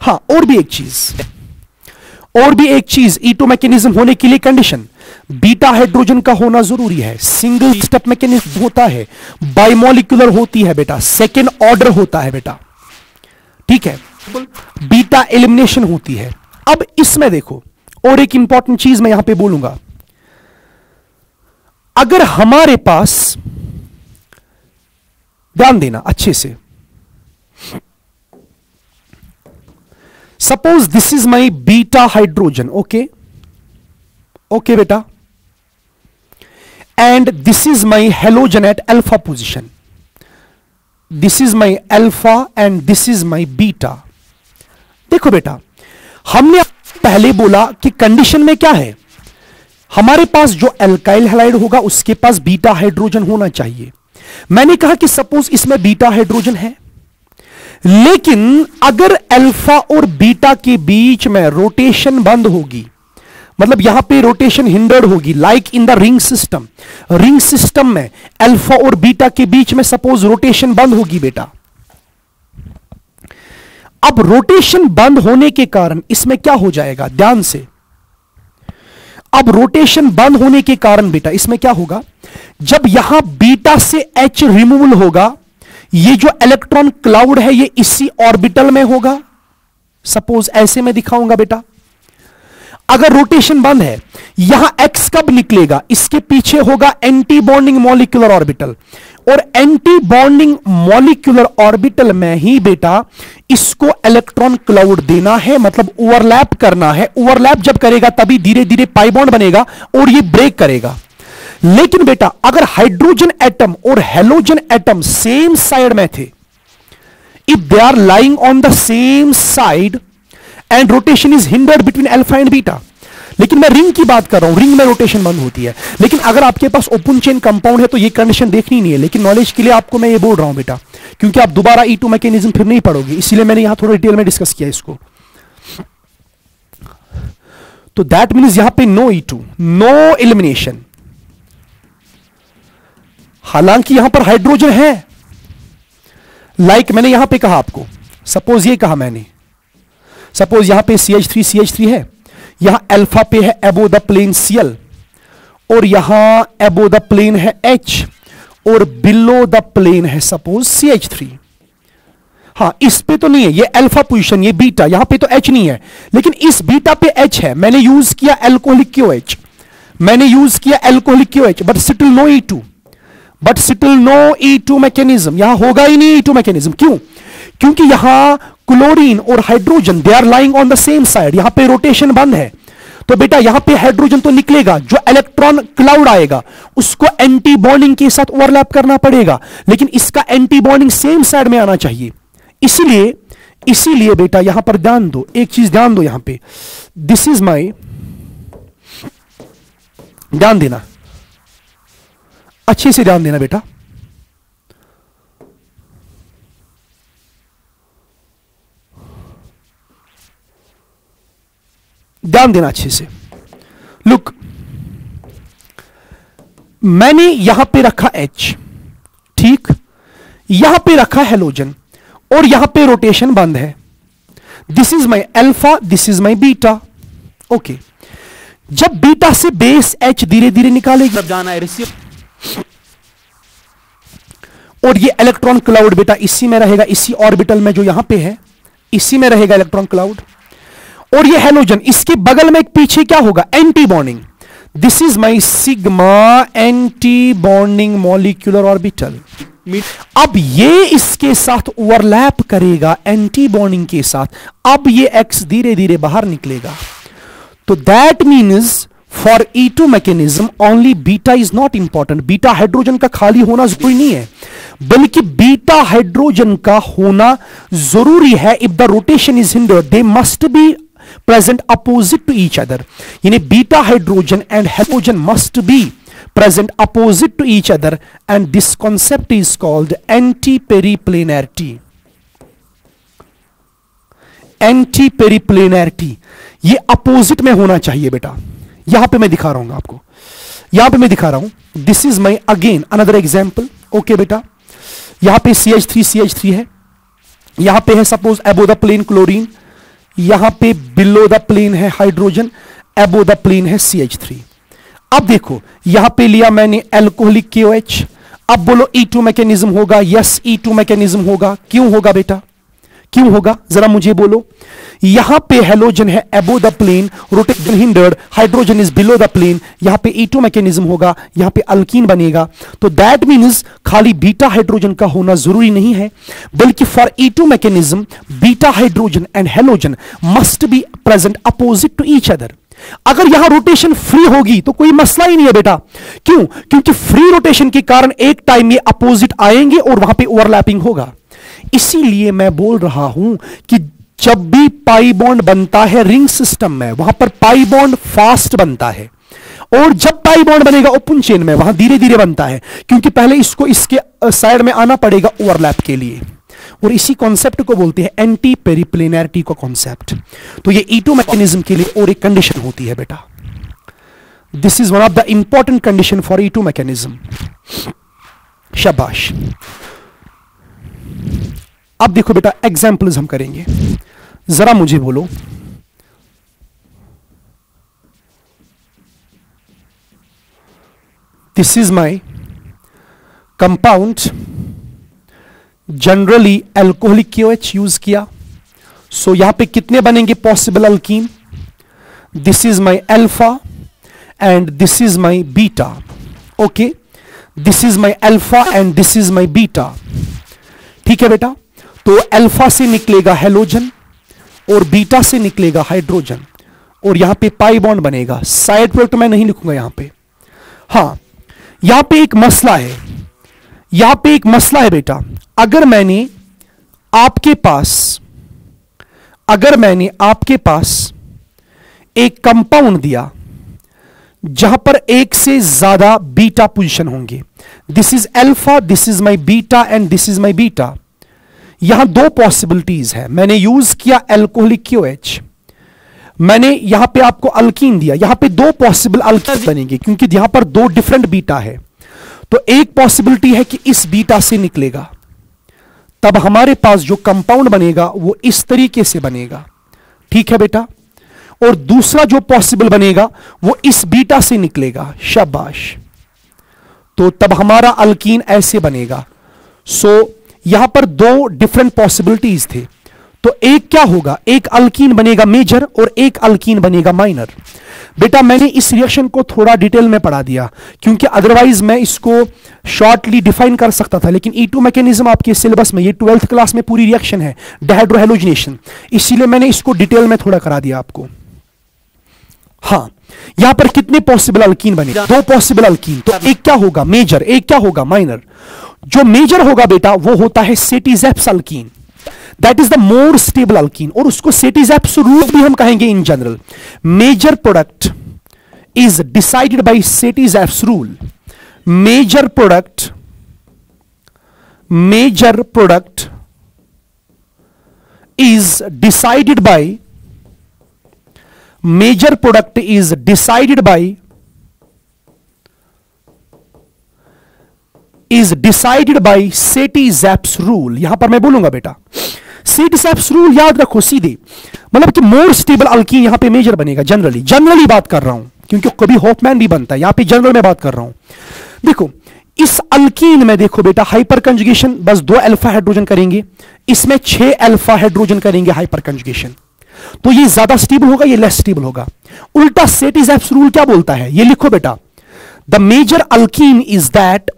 हाँ और भी एक चीज़ और भी एक चीज़ ईटो मैकेनिज्म होने के लिए कंडीशन बीटा हाइड्रोजन का होना ज़रूरी है. सिंगल स्टेप मैकेनिज्म होता है. बाइमोलिकुलर होती है बेटा. सेकेंड ऑर्डर होता है बेटा. ठीक है? बीटा एलिमिनेशन होती है. अब इसमें देखो. और एक इंपॉर्टेंट चीज़ मैं यहाँ पे बोलूँगा. अगर हमारे पास, ध्यान देना, अच्छे से. Suppose this is my beta hydrogen okay okay बेटा and this is my halogen at alpha position this is my alpha and this is my beta देखो बेटा, हमने पहले बोला कि कंडीशन में क्या है? हमारे पास जो एल्काइल हेलाइड होगा, उसके पास बीटा हाइड्रोजन होना चाहिए। मैंने कहा कि सपोज़ इसमें बीटा हाइड्रोजन है? लेकिन अगर अल्फ़ा और बीटा के बीच में रोटेशन बंद होगी मतलब यहाँ पे रोटेशन हिंडर्ड होगी like in the ring system ring system में अल्फ़ा और बीटा के बीच में सपोज़ रोटेशन बंद होगी बेटा। अब रोटेशन बंद होने के कारण इसमें क्या हो जाएगा? ध्यान से। अब रोटेशन बंद होने के कारण बेटा, इसमें क्या होगा? जब यहाँ बीटा से एच रिमूवल होगा ये जो इलेक्ट्रॉन क्लाउड है, ये इसी ऑर्बिटल में होगा। सपोज़ ऐसे में दिखाऊँगा बेटा। अगर रोटेशन बंद है, यहाँ एक्स कब निकलेगा? इसके पीछे होगा एंटी बॉन्डिंग मॉलिक्यूलर ऑर्बिटल और एंटी बॉन्डिंग मॉलिक्यूलर ऑर्बिटल में ही बेटा, इसको इलेक्ट्रॉन क्लाउड देना है मतलब ओवरलैप करना है। ओवरलैप जब करेगा, तभी धीरे धीरे पाइबॉन्ड बनेगा और ये ब्रेक करेगा। लेकिन बेटा, अगर हाइड्रोजन एटम और हेलोजन एटम सेम साइड में थे if they are lying on the same side and rotation is hindered between alpha and beta, लेकिन मैं रिंग की बात कर रहा हूँ रिंग में रोटेशन बंद होती है। लेकिन अगर आपके पास ओपन चेन कंपाउंड है तो ये कंडीशन देखनी नहीं है, लेकिन नॉलेज के लिए आपको मैं ये बोल रहा हूँ बेटा, क्योंकि आप दोबारा ई टू मैकेनिज्म फिर नहीं पढ़ोगे, इसीलिए मैंने यहाँ थोड़ा डिटेल में डिस्कस किया इसको। तो दैट मीन्स यहाँ पे no E two no elimination हालाँकि यहाँ पर हाइड्रोजन है। लाइक like मैंने यहाँ पे कहा आपको। सपोज़ ये कहा मैंने। सपोज़ यहाँ पे C H three C H three है। यहाँ अल्फ़ा पे है एबो द प्लेन सीएल और यहाँ एबो द प्लेन है एच और बिलो द प्लेन है सपोज़ सी एच थ्री हाँ इस पे तो नहीं है। ये अल्फ़ा पोजीशन ये बीटा यहाँ पे तो एच नहीं है। लेकिन इस बीटा पे एच है। मैंने यूज़ किया एल्कोहलिक क्यू एच मैंने यूज़ किया alcoholic Q H but still no E two but still no E two mechanism यहाँ होगा ही नहीं ई टू मैकेनिज्म क्यों? क्योंकि यहाँ क्लोरीन और hydrogen they are lying on the same side यहाँ पे रोटेशन बंद है। तो बेटा, यहाँ पे हाइड्रोजन तो निकलेगा, जो इलेक्ट्रॉन क्लाउड आएगा, उसको एंटी बॉन्डिंग के साथ ओवरलैप करना पड़ेगा। लेकिन इसका एंटी बॉन्डिंग सेम साइड में आना चाहिए। इसीलिए इसीलिए बेटा, यहाँ पर ध्यान दो। एक चीज़ ध्यान दो यहाँ पे। दिस इज़ माई ध्यान देना। अच्छे से ध्यान देना बेटा। ध्यान देना अच्छे से। लुक मैंने यहाँ पे रखा एच ठीक? यहाँ पे रखा हेलोजन और यहाँ पे रोटेशन बंद है। This is my alpha this is my beta okay जब बीटा से बेस एच धीरे धीरे निकालेगी। जब जाना है रिसीव और ये इलेक्ट्रॉन क्लाउड बेटा इसी में रहेगा, इसी ऑर्बिटल में जो यहाँ पे है, इसी में रहेगा इलेक्ट्रॉन क्लाउड और ये हेलोजन इसके बगल में एक पीछे क्या होगा? Anti bonding this is my sigma anti bonding molecular orbital अब ये इसके साथ ओवरलैप करेगा एंटी बॉन्डिंग के साथ। अब ये एक्स धीरे धीरे बाहर निकलेगा। तो that means for E two mechanism only beta is not important beta hydrogen का खाली होना ज़रूरी नहीं है। बल्कि बीटा हाइड्रोजन का होना ज़रूरी है। If the rotation is hinder they must be present opposite to each other यानी beta hydrogen and hydrogen must be present opposite to each other and this concept is called anti periplanarity anti periplanarity ये opposite में होना चाहिए बेटा। यहाँ पे मैं दिखा रहा हूँ आपको। यहाँ पे मैं दिखा रहा हूँ। This is my again another example okay बेटा। यहाँ पे C H three C H three है। यहाँ पे है सपोज़ एबो द प्लेन क्लोरीन यहाँ पे बिलो द प्लेन है हाइड्रोजन एबो द प्लेन है सी एच थ्री अब देखो, यहाँ पे लिया मैंने एल्कोहलिक के एच अब बोलो ई टू मैकेनिज्म होगा। यस ई टू मैकेनिज्म होगा। क्यों होगा बेटा? क्यों होगा? जरा मुझे बोलो। यहाँ पे हेलोजन है above the plane rotation hindered hydrogen is below the plane यहाँ पे ई टू मैकेनिज्म होगा, यहाँ पे अल्कीन बनेगा। तो दैट मीन्स खाली बीटा हाइड्रोजन का होना ज़रूरी नहीं है, बल्कि for E two mechanism beta hydrogen and halogen must be present opposite to each other अगर यहाँ रोटेशन फ्री होगी तो कोई मसला ही नहीं है बेटा। क्यों? क्योंकि फ्री रोटेशन के कारण एक टाइम ये अपोजिट आएँगे और वहाँ पे ओवरलैपिंग होगा। इसीलिए मैं बोल रहा हूँ कि जब भी पाई बॉन्ड बनता है, रिंग सिस्टम में, वहाँ पर पाई बॉन्ड फास्ट बनता है। और जब पाई बॉन्ड बनेगा ओपन चेन में, वहाँ धीरे धीरे बनता है, क्योंकि पहले इसको इसके साइड में आना पड़ेगा ओवरलैप के लिए। और इसी कॉन्सेप्ट को बोलते हैं एंटी पेरिप्लेनैरिटी का कॉन्सेप्ट। तो ये ईटो मैकेनिज्म के लिए और एक कंडीशन होती है बेटा। This is one of the important condition for E two mechanism. शाबाश। अब देखो बेटा एग्जाम्पल्स हम करेंगे। जरा मुझे बोलो। This is my compound generally alcoholic Q H use किया। सो so, यहाँ पे कितने बनेंगे possible alkene this is my alpha and this is my beta okay this is my alpha and this is my beta ठीक है बेटा? तो alpha से निकलेगा हेलोजन और बीटा से निकलेगा हाइड्रोजन और यहाँ पे पाई बॉन्ड बनेगा। साइड प्रोडक्ट मैं नहीं लिखूँगा यहाँ पे। हाँ, यहाँ पे एक मसला है। यहाँ पे एक मसला है बेटा। अगर मैंने आपके पास, अगर मैंने आपके पास एक कंपाउंड दिया, जहाँ पर एक से ज़्यादा बीटा पोजीशन होंगे this is alpha this is my beta and this is my beta यहाँ दो पॉसिबिलिटीज है। मैंने यूज़ किया एल्कोहलिक क्यू एच मैंने यहाँ पे आपको अल्कीन दिया। यहाँ पे दो पॉसिबल अल्कीन बनेंगे क्योंकि यहाँ पर दो डिफरेंट बीटा है। तो एक पॉसिबिलिटी है कि इस बीटा से निकलेगा। तब हमारे पास जो कंपाउंड बनेगा वो इस तरीके से बनेगा। ठीक है बेटा? और दूसरा जो पॉसिबल बनेगा वो इस बीटा से निकलेगा। शाबाश। तो तब हमारा अल्कीन ऐसे बनेगा। सो so, यहाँ पर दो डिफरेंट पॉसिबिलिटीज थे। तो एक क्या होगा? एक अल्कीन बनेगा मेजर और एक अल्कीन बनेगा माइनर बेटा मैंने इस रिएक्शन को थोड़ा डिटेल में पढ़ा दिया क्योंकि अदरवाइज़ मैं इसको शॉर्टली डिफाइन कर सकता था लेकिन ई टू मैकेनिज्म आपके सिलेबस में ये ट्वेल्थ क्लास में पूरी रिएक्शन है डायड्रोहेलोजिनेशन इसीलिए मैंने इसको डिटेल में थोड़ा करा दिया आपको। हाँ यहाँ पर कितने पॉसिबल अल्कीन बने? दो पॉसिबल अल्कीन तो एक क्या होगा? मेजर एक क्या होगा? माइनर जो मेजर होगा बेटा वो होता है Saytzeff's alkene that is the more stable alkene और उसको सेटिजेप्स रूल भी हम कहेंगे in general major product is decided by Saytzeff's rule major product major product is decided by major product is decided by, is decided by सेटी जैप्स rule यहाँ पर मैं बोलूँगा बेटा सेटी जैप्स रूल याद रखो सीधे। मतलब कि मोर स्टेबल अल्कीन यहाँ पे मेजर बनेगा जनरली जनरली बात कर रहा हूँ, क्योंकि कभी होपमैन भी बनता है। यहाँ पे जनरल में बात कर रहा हूँ। देखो, इस अल्कीन में देखो बेटा हाइपर कंजुगेशन बस दो अल्फ़ा हाइड्रोजन करेंगे। इसमें छह अल्फ़ा हाइड्रोजन करेंगे हाइपर कंजुगेशन तो ये ज़्यादा स्टेबल होगा ये लेस स्टेबल होगा। उल्टा सेट इज़ एफ्स रूल क्या बोलता है? ये लिखो बेटा। The major alkene is that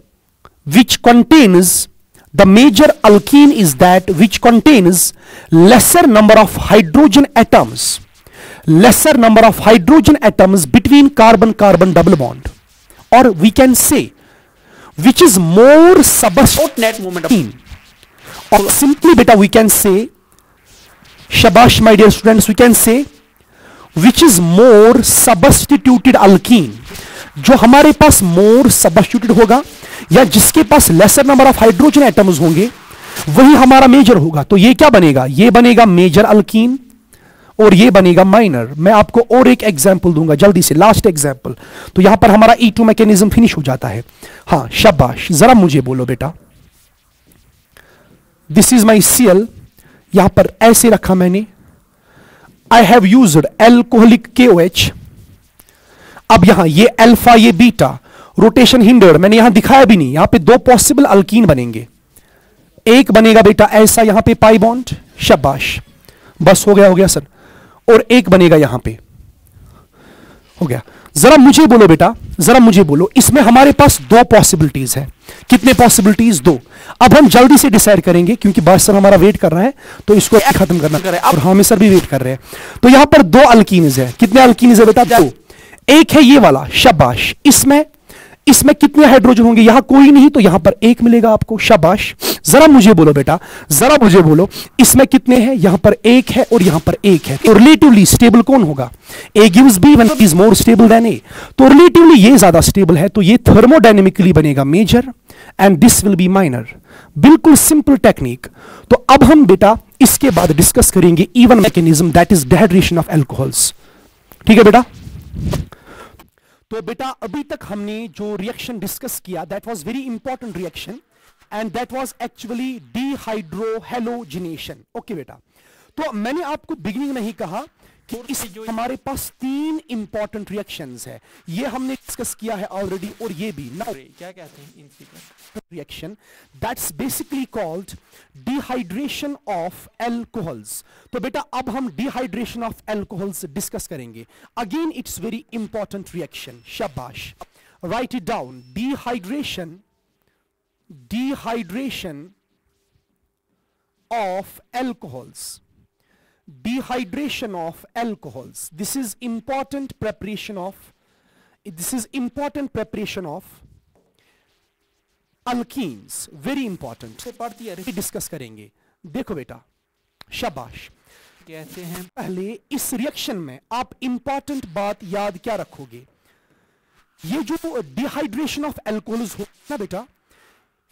which contains the major alkene is that which contains lesser number of hydrogen atoms lesser number of hydrogen atoms between carbon carbon double bond और we can say which is more substituted moment of और simply बेटा we can say shabash, my dear students, we can say, which is more substituted alkene? जो हमारे पास मोर substituted होगा, या जिसके पास lesser number of hydrogen atoms होंगे, वही हमारा मेजर होगा। तो ये क्या बनेगा? ये बनेगा मेजर अल्कीन और ये बनेगा माइनर मैं आपको और एक एग्ज़ाम्पल दूँगा, जल्दी से लास्ट एग्ज़ाम्पल तो यहाँ पर हमारा ई टू मैकेनिज्म फिनिश हो जाता है। हाँ शबाश जरा मुझे बोलो बेटा। दिस इज़ माई सीएल यहाँ पर ऐसे रखा मैंने। I have use alcoholic K O H अब यहाँ ये अल्फ़ा ये बीटा रोटेशन हिंडर्ड मैंने यहाँ दिखाया भी नहीं। यहाँ पे दो पॉसिबल अल्कीन बनेंगे। एक बनेगा बेटा ऐसा यहाँ पे पाई बॉन्ड शबाश। बस हो गया हो गया सर और एक बनेगा यहाँ पे। हो गया। जरा मुझे बोलो बेटा जरा मुझे बोलो। इसमें हमारे पास दो पॉसिबिलिटीज है। कितने पॉसिबिलिटीज दो। अब हम जल्दी से डिसाइड करेंगे क्योंकि बस सर हमारा वेट कर रहा है तो इसको खत्म करना कर। और हमें सर भी वेट कर रहे हैं। तो यहाँ पर दो अल्किज है। कितने अल्कीन्स है बेटा? दो। एक है ये वाला शबाश। इसमें इसमें कितने हाइड्रोजन होंगे? यहाँ कोई नहीं तो यहाँ पर एक मिलेगा आपको। शाबाश। जरा मुझे बोलो बेटा, जरा मुझे बोलो, इसमें कितने हैं? यहाँ पर एक है और यहाँ पर एक है। तो रिलेटिवली स्टेबल कौन होगा? A gives B one is more stable than A तो रिलेटिवली ये ज़्यादा स्टेबल है तो ये थर्मोडायनेमिकली बनेगा major and this will be minor बिल्कुल सिंपल टेक्निक तो अब हम बेटा इसके बाद डिस्कस करेंगे E one mechanism that is dehydration of alcohols ठीक है बेटा? तो बेटा अभी तक हमने जो रिएक्शन डिस्कस किया that was very important reaction and that was actually dehydrohalogenation okay बेटा? तो मैंने आपको बिगिनिंग में ही कहा कि इस हमारे पास तीन इंपॉर्टेंट रिएक्शंस है। ये हमने डिस्कस किया है ऑलरेडी और ये भी। ना क्या कहते हैं reaction that's basically called dehydration of alcohols तो बेटा अब हम dehydration of alcohols डिस्कस करेंगे again it's very important reaction shabash write it down dehydration dehydration of alcohols dehydration of alcohols this is important preparation of this is important preparation of alkenes very important पढ़ती है discuss करेंगे। देखो बेटा शाबाश। कहते हैं पहले इस रिएक्शन में आप इंपॉर्टेंट बात याद क्या रखोगे? ये जो डिहाइड्रेशन ऑफ़ एल्कोहल्स हो ना बेटा?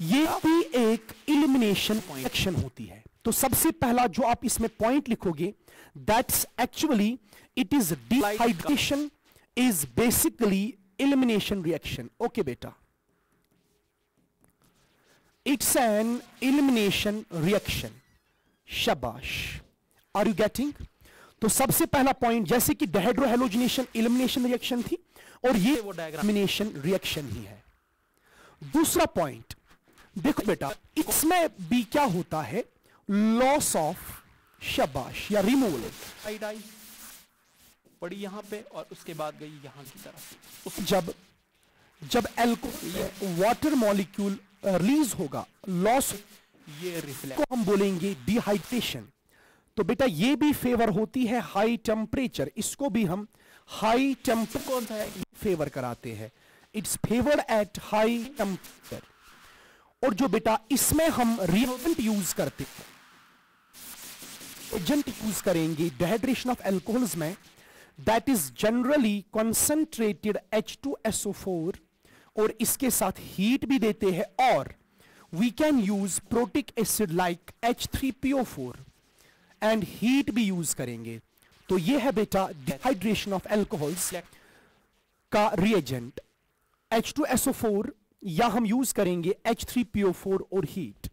ये भी एक इलिमिनेशन रिएक्शन होती है। तो सबसे पहला जो आप इसमें पॉइंट लिखोगे that's actually it is dehydration is basically elimination reaction okay बेटा। It's an elimination reaction. Shabash. Are you getting? तो सबसे पहला पॉइंट जैसे कि डेहाइड्रोहेलोजिनेशन इलिमिनेशन रिएक्शन थी और ये वो एलिमिनेशन रिएक्शन ही है। दूसरा पॉइंट देखो बेटा इसमें भी क्या होता है? लॉस ऑफ़ शबाश या रिमूवल पड़ी यहाँ पे और उसके बाद गई यहाँ की तरफ़। जब जब एल्कोहल वाटर मॉलिक्यूल रिलीज़ होगा लॉस ये रिफ्लेक्ट को हम बोलेंगे डिहाइड्रेशन तो बेटा ये भी फेवर होती है हाई टेम्परेचर इसको भी हम हाई टेम्परेचर कौन सा है? फेवर कराते हैं। It's favour at high temperature और जो बेटा इसमें हम रिएजेंट यूज़ करते हैं एजेंट यूज़ करेंगे डिहाइड्रेशन ऑफ़ एल्कोहल्स में that is generally concentrated H2SO4 और इसके साथ हीट भी देते हैं और we can use protic acid like H3PO4 and heat भी यूज़ करेंगे। तो ये है बेटा डिहाइड्रेशन ऑफ़ एल्कोहल्स का रिएजेंट H2SO4 या हम यूज़ करेंगे H3PO4 और हीट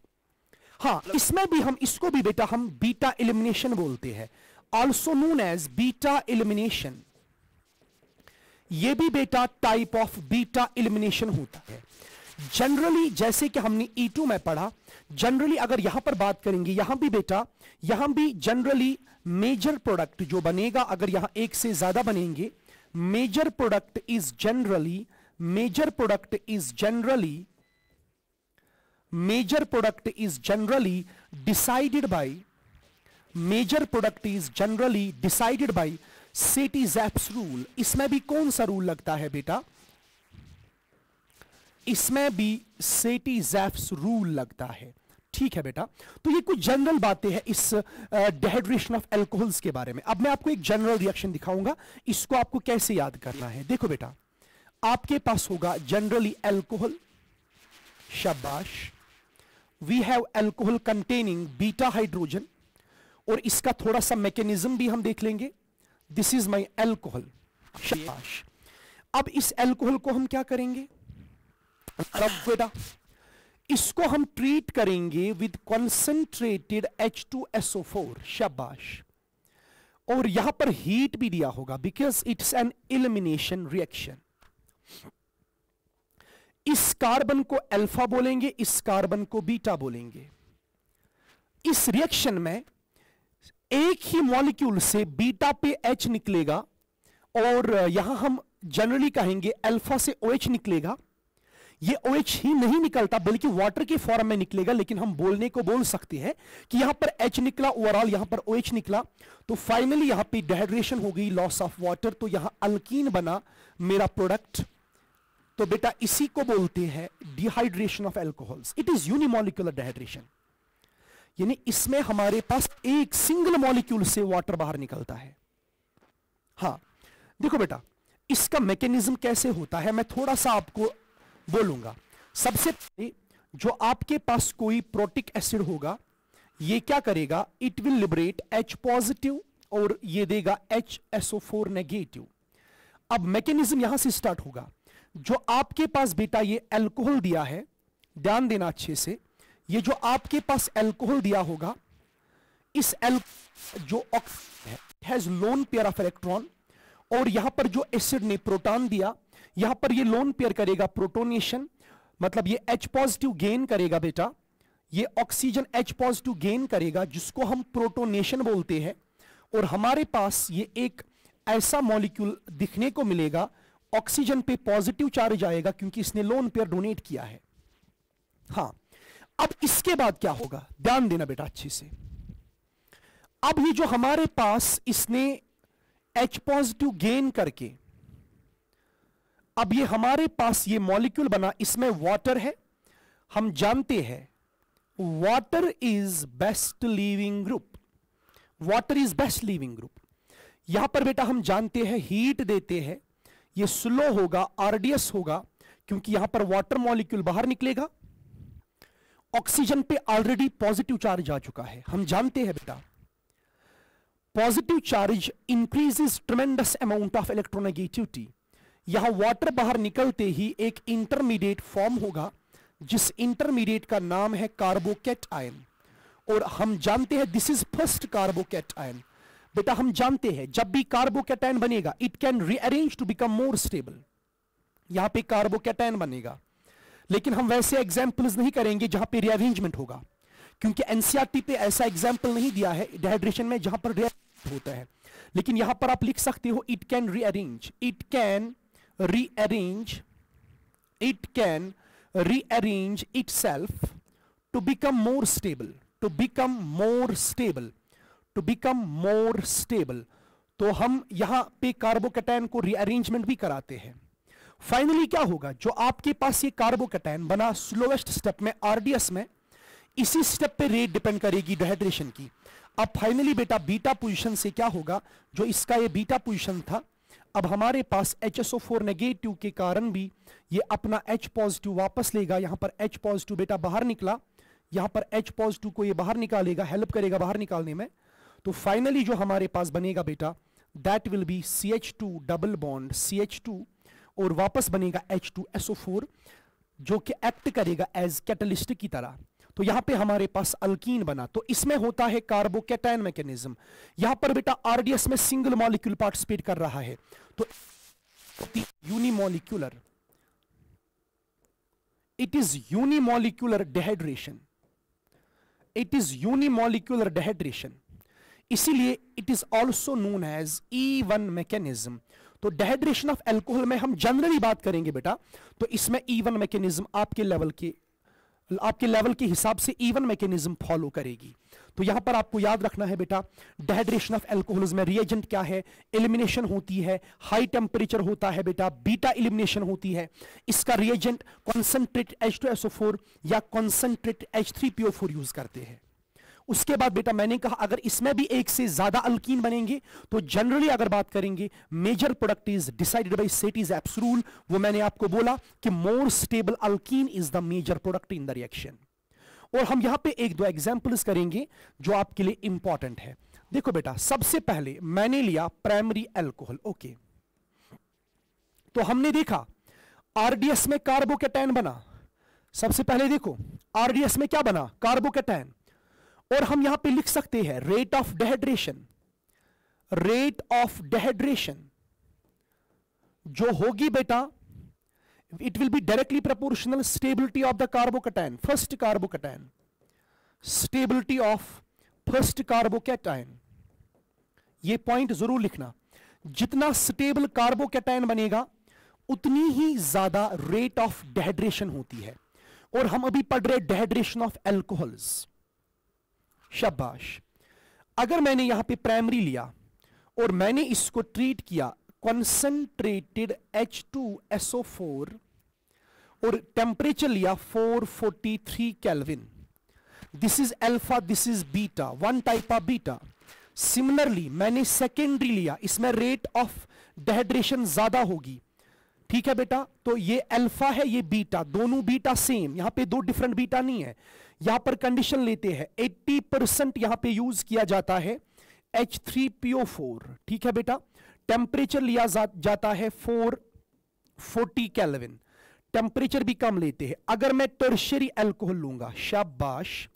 हाँ इसमें भी हम, इसको भी बेटा हम बीटा एलिमिनेशन बोलते हैं। Also known as beta elimination ये भी बेटा टाइप ऑफ़ बीटा इलिमिनेशन होता है। जनरली जैसे कि हमने E2 में पढ़ा जनरली अगर यहाँ पर बात करेंगे, यहाँ भी बेटा यहाँ भी जनरली मेजर प्रोडक्ट जो बनेगा, अगर यहाँ एक से ज़्यादा बनेंगे major product is generally major product is generally major product is generally decided by major product is generally decided by Saytzeff's rule इसमें भी कौन सा रूल लगता है बेटा? इसमें भी सेटीजैप्स रूल लगता है। ठीक है बेटा? तो ये कुछ जनरल बातें हैं इस डिहाइड्रेशन ऑफ़ एल्कोहल्स के बारे में। अब मैं आपको एक जनरल रिएक्शन दिखाऊँगा। इसको आपको कैसे याद करना है? देखो बेटा, आपके पास होगा जनरली एल्कोहल शाबाश। We have alcohol containing beta hydrogen और इसका थोड़ा सा मैकेनिज्म भी हम देख लेंगे। दिस इज़ माई एल्कोहल शाबाश अब इस एल्कोहल को हम क्या करेंगे? इसको हम ट्रीट करेंगे विद कॉन्सेंट्रेटेड H2SO4 शाबाश और यहाँ पर हीट भी दिया होगा because it's an elimination reaction इस कार्बन को अल्फ़ा बोलेंगे, इस कार्बन को बीटा बोलेंगे. इस रिएक्शन में एक ही मॉलिक्यूल से बीटा पे एच निकलेगा और यहाँ हम जनरली कहेंगे अल्फ़ा से ओ OH निकलेगा। ये ओ OH ही नहीं निकलता, बल्कि वाटर के फॉर्म में निकलेगा, लेकिन हम बोलने को बोल सकते हैं कि यहाँ पर H निकला ओवरऑल यहाँ पर OH निकला। तो फाइनली यहाँ पे डिहाइड्रेशन हो गई लॉस ऑफ़ वाटर तो यहाँ अल्कीन बना मेरा प्रोडक्ट तो बेटा इसी को बोलते हैं dehydration of alcohols it is unimolecular dehydration यानी इसमें हमारे पास एक सिंगल मॉलिक्यूल से वाटर बाहर निकलता है। हाँ, देखो बेटा, इसका मैकेनिज्म कैसे होता है, मैं थोड़ा सा आपको बोलूँगा। सबसे पहले जो आपके पास कोई प्रोटिक एसिड होगा, ये क्या करेगा? It will liberate H positive और ये देगा एच एसओ फोर नेगेटिव अब मैकेनिज्म यहाँ से स्टार्ट होगा। जो आपके पास बेटा ये अल्कोहल दिया है, ध्यान देना अच्छे से ये जो आपके पास अल्कोहल दिया होगा, इस एल जो has lone pair of electron और यहाँ पर जो एसिड ने प्रोटॉन दिया, यहाँ पर ये लोन पेयर करेगा प्रोटोनेशन मतलब ये H पॉजिटिव गेन करेगा बेटा, ये ऑक्सीजन H पॉजिटिव गेन करेगा, जिसको हम प्रोटोनेशन बोलते हैं और हमारे पास ये एक ऐसा मॉलिक्यूल दिखने को मिलेगा ऑक्सीजन पे पॉजिटिव चार्ज आएगा क्योंकि इसने लोन पेयर डोनेट किया है। हाँ अब इसके बाद क्या होगा? ध्यान देना बेटा अच्छे से। अब ये जो हमारे पास इसने H पॉजिटिव गेन करके, अब ये हमारे पास ये मॉलिक्यूल बना, इसमें वाटर है। हम जानते हैं water is best leaving group water is best leaving group यहाँ पर बेटा हम जानते हैं हीट देते हैं। ये स्लो होगा आरडीएस होगा, क्योंकि यहाँ पर वाटर मॉलिक्यूल बाहर निकलेगा। ऑक्सीजन पे ऑलरेडी पॉजिटिव चार्ज आ चुका है। हम जानते हैं बेटा positive charge increases tremendous amount of electronegativity यहाँ वाटर बाहर निकलते ही एक इंटरमीडिएट फॉर्म होगा, जिस इंटरमीडिएट का नाम है कार्बोकेट आयन और हम जानते हैं this is first carbocation बेटा, हम जानते हैं जब भी कार्बोकेटाइन बनेगा it can rearrange to become more stable यहाँ पे कार्बोकेटाइन बनेगा। लेकिन हम वैसे एग्जाम्पल्स नहीं करेंगे जहाँ पे रीअरेंजमेंट होगा। क्योंकि एनसीआरटी पे ऐसा एग्ज़ाम्पल नहीं दिया है डिहाइड्रेशन में, जहाँ पर होता है। लेकिन यहाँ पर आप लिख सकते हो it can rearrange it can rearrange it can rearrange itself to become more stable to become more stable to become more stable तो हम यहाँ पे कार्बोकेटाइन को रीअरेंजमेंट भी कराते हैं। फाइनली क्या होगा? जो आपके पास ये कार्बोकेटाइन बना स्लोवेस्ट स्टेप में आरडीएस में, इसी स्टेप पे रेट डिपेंड करेगी डिहाइड्रेशन की। अब फाइनली बेटा बीटा पोजीशन से क्या होगा? जो इसका ये बीटा पोजीशन था, अब हमारे पास HSO4 नेगेटिव के कारण भी ये अपना H पॉजिटिव वापस लेगा। यहाँ पर H पॉजिटिव बेटा बाहर निकला। यहाँ पर H पॉजिटिव को ये बाहर निकालेगा हेल्प करेगा बाहर निकालने में। तो फाइनली जो हमारे पास बनेगा बेटा that will be C H two double bond C H two और वापस बनेगा एच टू फोर जो कि एक्ट करेगा एज कैटलिस्ट की तरह। तो यहाँ पे हमारे पास अल्कीन बना। तो इसमें होता है कार्बोकेटाइन मैकेनिज्म यहाँ पर बेटा आरडीएस में सिंगल मॉलिक्यूल पार्टिसिपेट कर रहा है। तो unimolecular it is unimolecular dehydration it is unimolecular dehydration इसीलिए it is also known as E one mechanism तो डेहाइड्रेशन ऑफ़ एल्कोहल में हम जनरली बात करेंगे बेटा तो इसमें ई वन मैकेनिज्म आपके लेवल के, आपके लेवल के हिसाब से इवन मैकेनिज्म फॉलो करेगी। तो यहाँ पर आपको याद रखना है बेटा डेहाइड्रेशन ऑफ़ एल्कोहल्स में रिएजेंट क्या है? एलिमिनेशन होती है हाई टेम्परेचर होता है बेटा बीटा एलिमिनेशन होती है। इसका reagent concentrate H two SO four या concentrate H three PO four use करते हैं। उसके बाद बेटा मैंने कहा, अगर इसमें भी एक से ज़्यादा अल्कीन बनेंगे तो जनरली अगर बात करेंगे major product is decided by Saytzeff एप्सरूल वो मैंने आपको बोला कि more stable alkene is the major product in the reaction और हम यहाँ पे एक दो एग्जाम्पल्स करेंगे जो आपके लिए इंपॉर्टेंट है। देखो बेटा, सबसे पहले मैंने लिया प्राइमरी एल्कोहल ओके तो हमने देखा आरडीएस में कार्बोकेटैन बना। सबसे पहले देखो आरडीएस में क्या बना? कार्बोकेटैन और हम यहाँ पे लिख सकते हैं rate of dehydration rate of dehydration जो होगी बेटा, it will be directly proportional stability of the carbocation. First carbocation. Stability of first carbocation. ये पॉइंट ज़रूर लिखना। जितना स्टेबल कार्बोकेटाइन बनेगा, उतनी ही ज़्यादा रेट ऑफ़ डेहाइड्रेशन होती है। और हम अभी पढ़ रहे डेहाइड्रेशन ऑफ़ एल्कोहल्स शाबाश। अगर मैंने यहाँ पे प्राइमरी लिया और मैंने इसको ट्रीट किया कॉन्सेंट्रेटेड H2SO4 और टेम्परेचर लिया 443 kelvin this is alpha this is beta one type of beta similarly मैंने सेकेंडरी लिया, इसमें रेट ऑफ़ डेहाइड्रेशन ज़्यादा होगी। ठीक है बेटा? तो ये अल्फ़ा है, ये बीटा दोनों बीटा सेम यहाँ पे दो डिफरेंट बीटा नहीं है। यहाँ पर कंडीशन लेते हैं। 80 परसेंट यहाँ पर यूज़ किया जाता है H3PO4 ठीक है बेटा? टेम्परेचर लिया जा, जाता है 440 कैलविन टेम्परेचर भी कम लेते हैं। अगर मैं टर्शरी एल्कोहल लूँगा शाबाश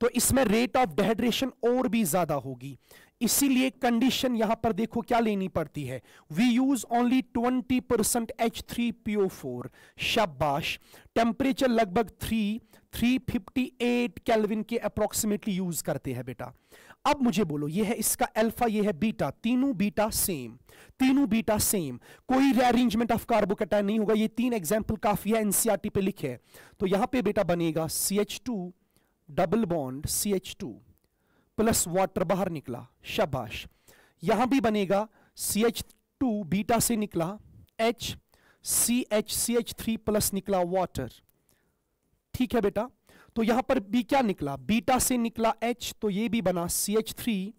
तो इसमें रेट ऑफ़ डेहाइड्रेशन और भी ज़्यादा होगी। इसीलिए कंडीशन यहाँ पर देखो क्या लेनी पड़ती है। We use only 20 percent H three PO four शाबाश। टेम्परेचर लगभग three three fifty eight kelvin के अप्रोक्सीमेटली यूज़ करते हैं बेटा। अब मुझे बोलो ये है इसका अल्फ़ा ये है बीटा तीनों बीटा सेम तीनों बीटा सेम कोई रीअरेंजमेंट ऑफ़ कार्बोकेटाइन नहीं होगा। ये तीन एग्ज़ाम्पल काफ़ी है एनसीईआरटी पे लिखे तो यहाँ पे बेटा बनेगा C H two double bond C H two plus water बाहर निकला। शाबाश। यहाँ भी बनेगा। सी एच टू बीटा से निकला। H C H C H three plus निकला वाटर। ठीक है बेटा? तो यहाँ पर बी क्या निकला? बीटा से निकला एच तो ये भी बना सी एच थ्री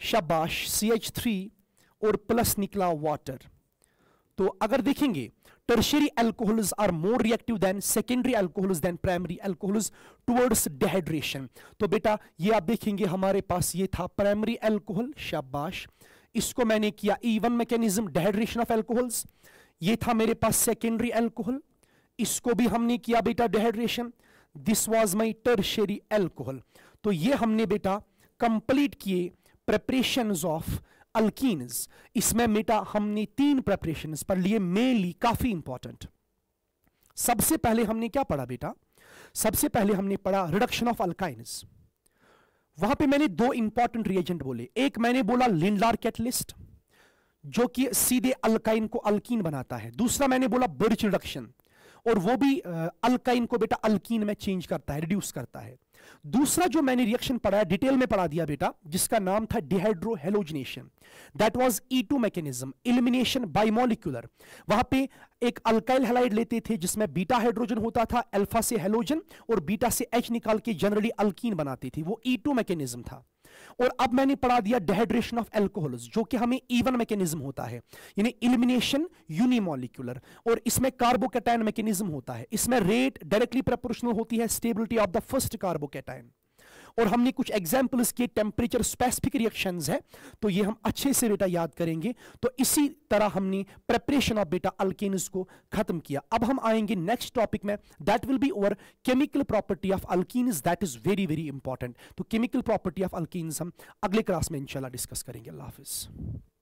शाबाश। सी एच थ्री और प्लस निकला वाटर। तो अगर देखेंगे tertiary alcohols are more reactive than secondary alcohols than primary alcohols towards dehydration. तो बेटा, ये आप देखेंगे हमारे पास ये था प्राइमरी अल्कोहल शाबाश। इसको मैंने किया E one mechanism dehydration of alcohols ये था मेरे पास सेकेंडरी अल्कोहल इसको भी हमने किया बेटा dehydration this was my tertiary alcohol तो ये हमने बेटा कंप्लीट किए प्रिपरेशंस ऑफ़ अल्कीन्स इसमें बेटा हमने तीन प्रेपरेशन पर लिए मेनली काफ़ी इंपॉर्टेंट सबसे पहले हमने क्या पढ़ा बेटा? सबसे पहले हमने पढ़ा रिडक्शन ऑफ़ अल्काइन्स वहाँ पे मैंने दो इंपॉर्टेंट रिएजेंट बोले। एक मैंने बोला लिंडलार कैटलिस्ट जो कि सीधे अल्काइन को अल्कीन बनाता है। दूसरा मैंने बोला बर्च रिडक्शन और वो भी अल्काइन को बेटा अल्कीन में चेंज करता है रिड्यूस करता है। दूसरा जो मैंने रिएक्शन पढ़ाया डिटेल में पढ़ा दिया बेटा, जिसका नाम था dehydrohalogenation that was E two mechanism elimination bimolecular वहाँ पे एक अल्काइल हेलाइड लेते थे, जिसमें बीटा हाइड्रोजन होता था अल्फ़ा से हेलोजन और बीटा से एच निकाल के जनरली अल्कीन बनाते थे. वो ई टू मैकेनिज्म था. और अब मैंने पढ़ा दिया डेहाइड्रेशन ऑफ़ एल्कोहल जो कि हमें इवन मैकेनिज्म होता है, यानी इलिमिनेशन यूनिमोलिकुलर और इसमें कार्बोकेटाइन मैकेनिज्म होता है। इसमें रेट डायरेक्टली प्रपोर्शनल होती है stability of the first carbocation और हमने कुछ एग्जाम्पल्स के टेम्परेचर स्पेसिफिक रिएक्शन है तो ये हम अच्छे से बेटा याद करेंगे। तो इसी तरह हमने प्रेपरेशन ऑफ़ बेटा अल्केन्स को खत्म किया। अब हम आएँगे नेक्स्ट टॉपिक में। That will be over chemical property of alkenes that is very very important तो केमिकल प्रॉपर्टी ऑफ़ अल्कीन्स हम अगले क्लास में इंशाल्लाह डिस्कस करेंगे। अल्लाह हाफिज़।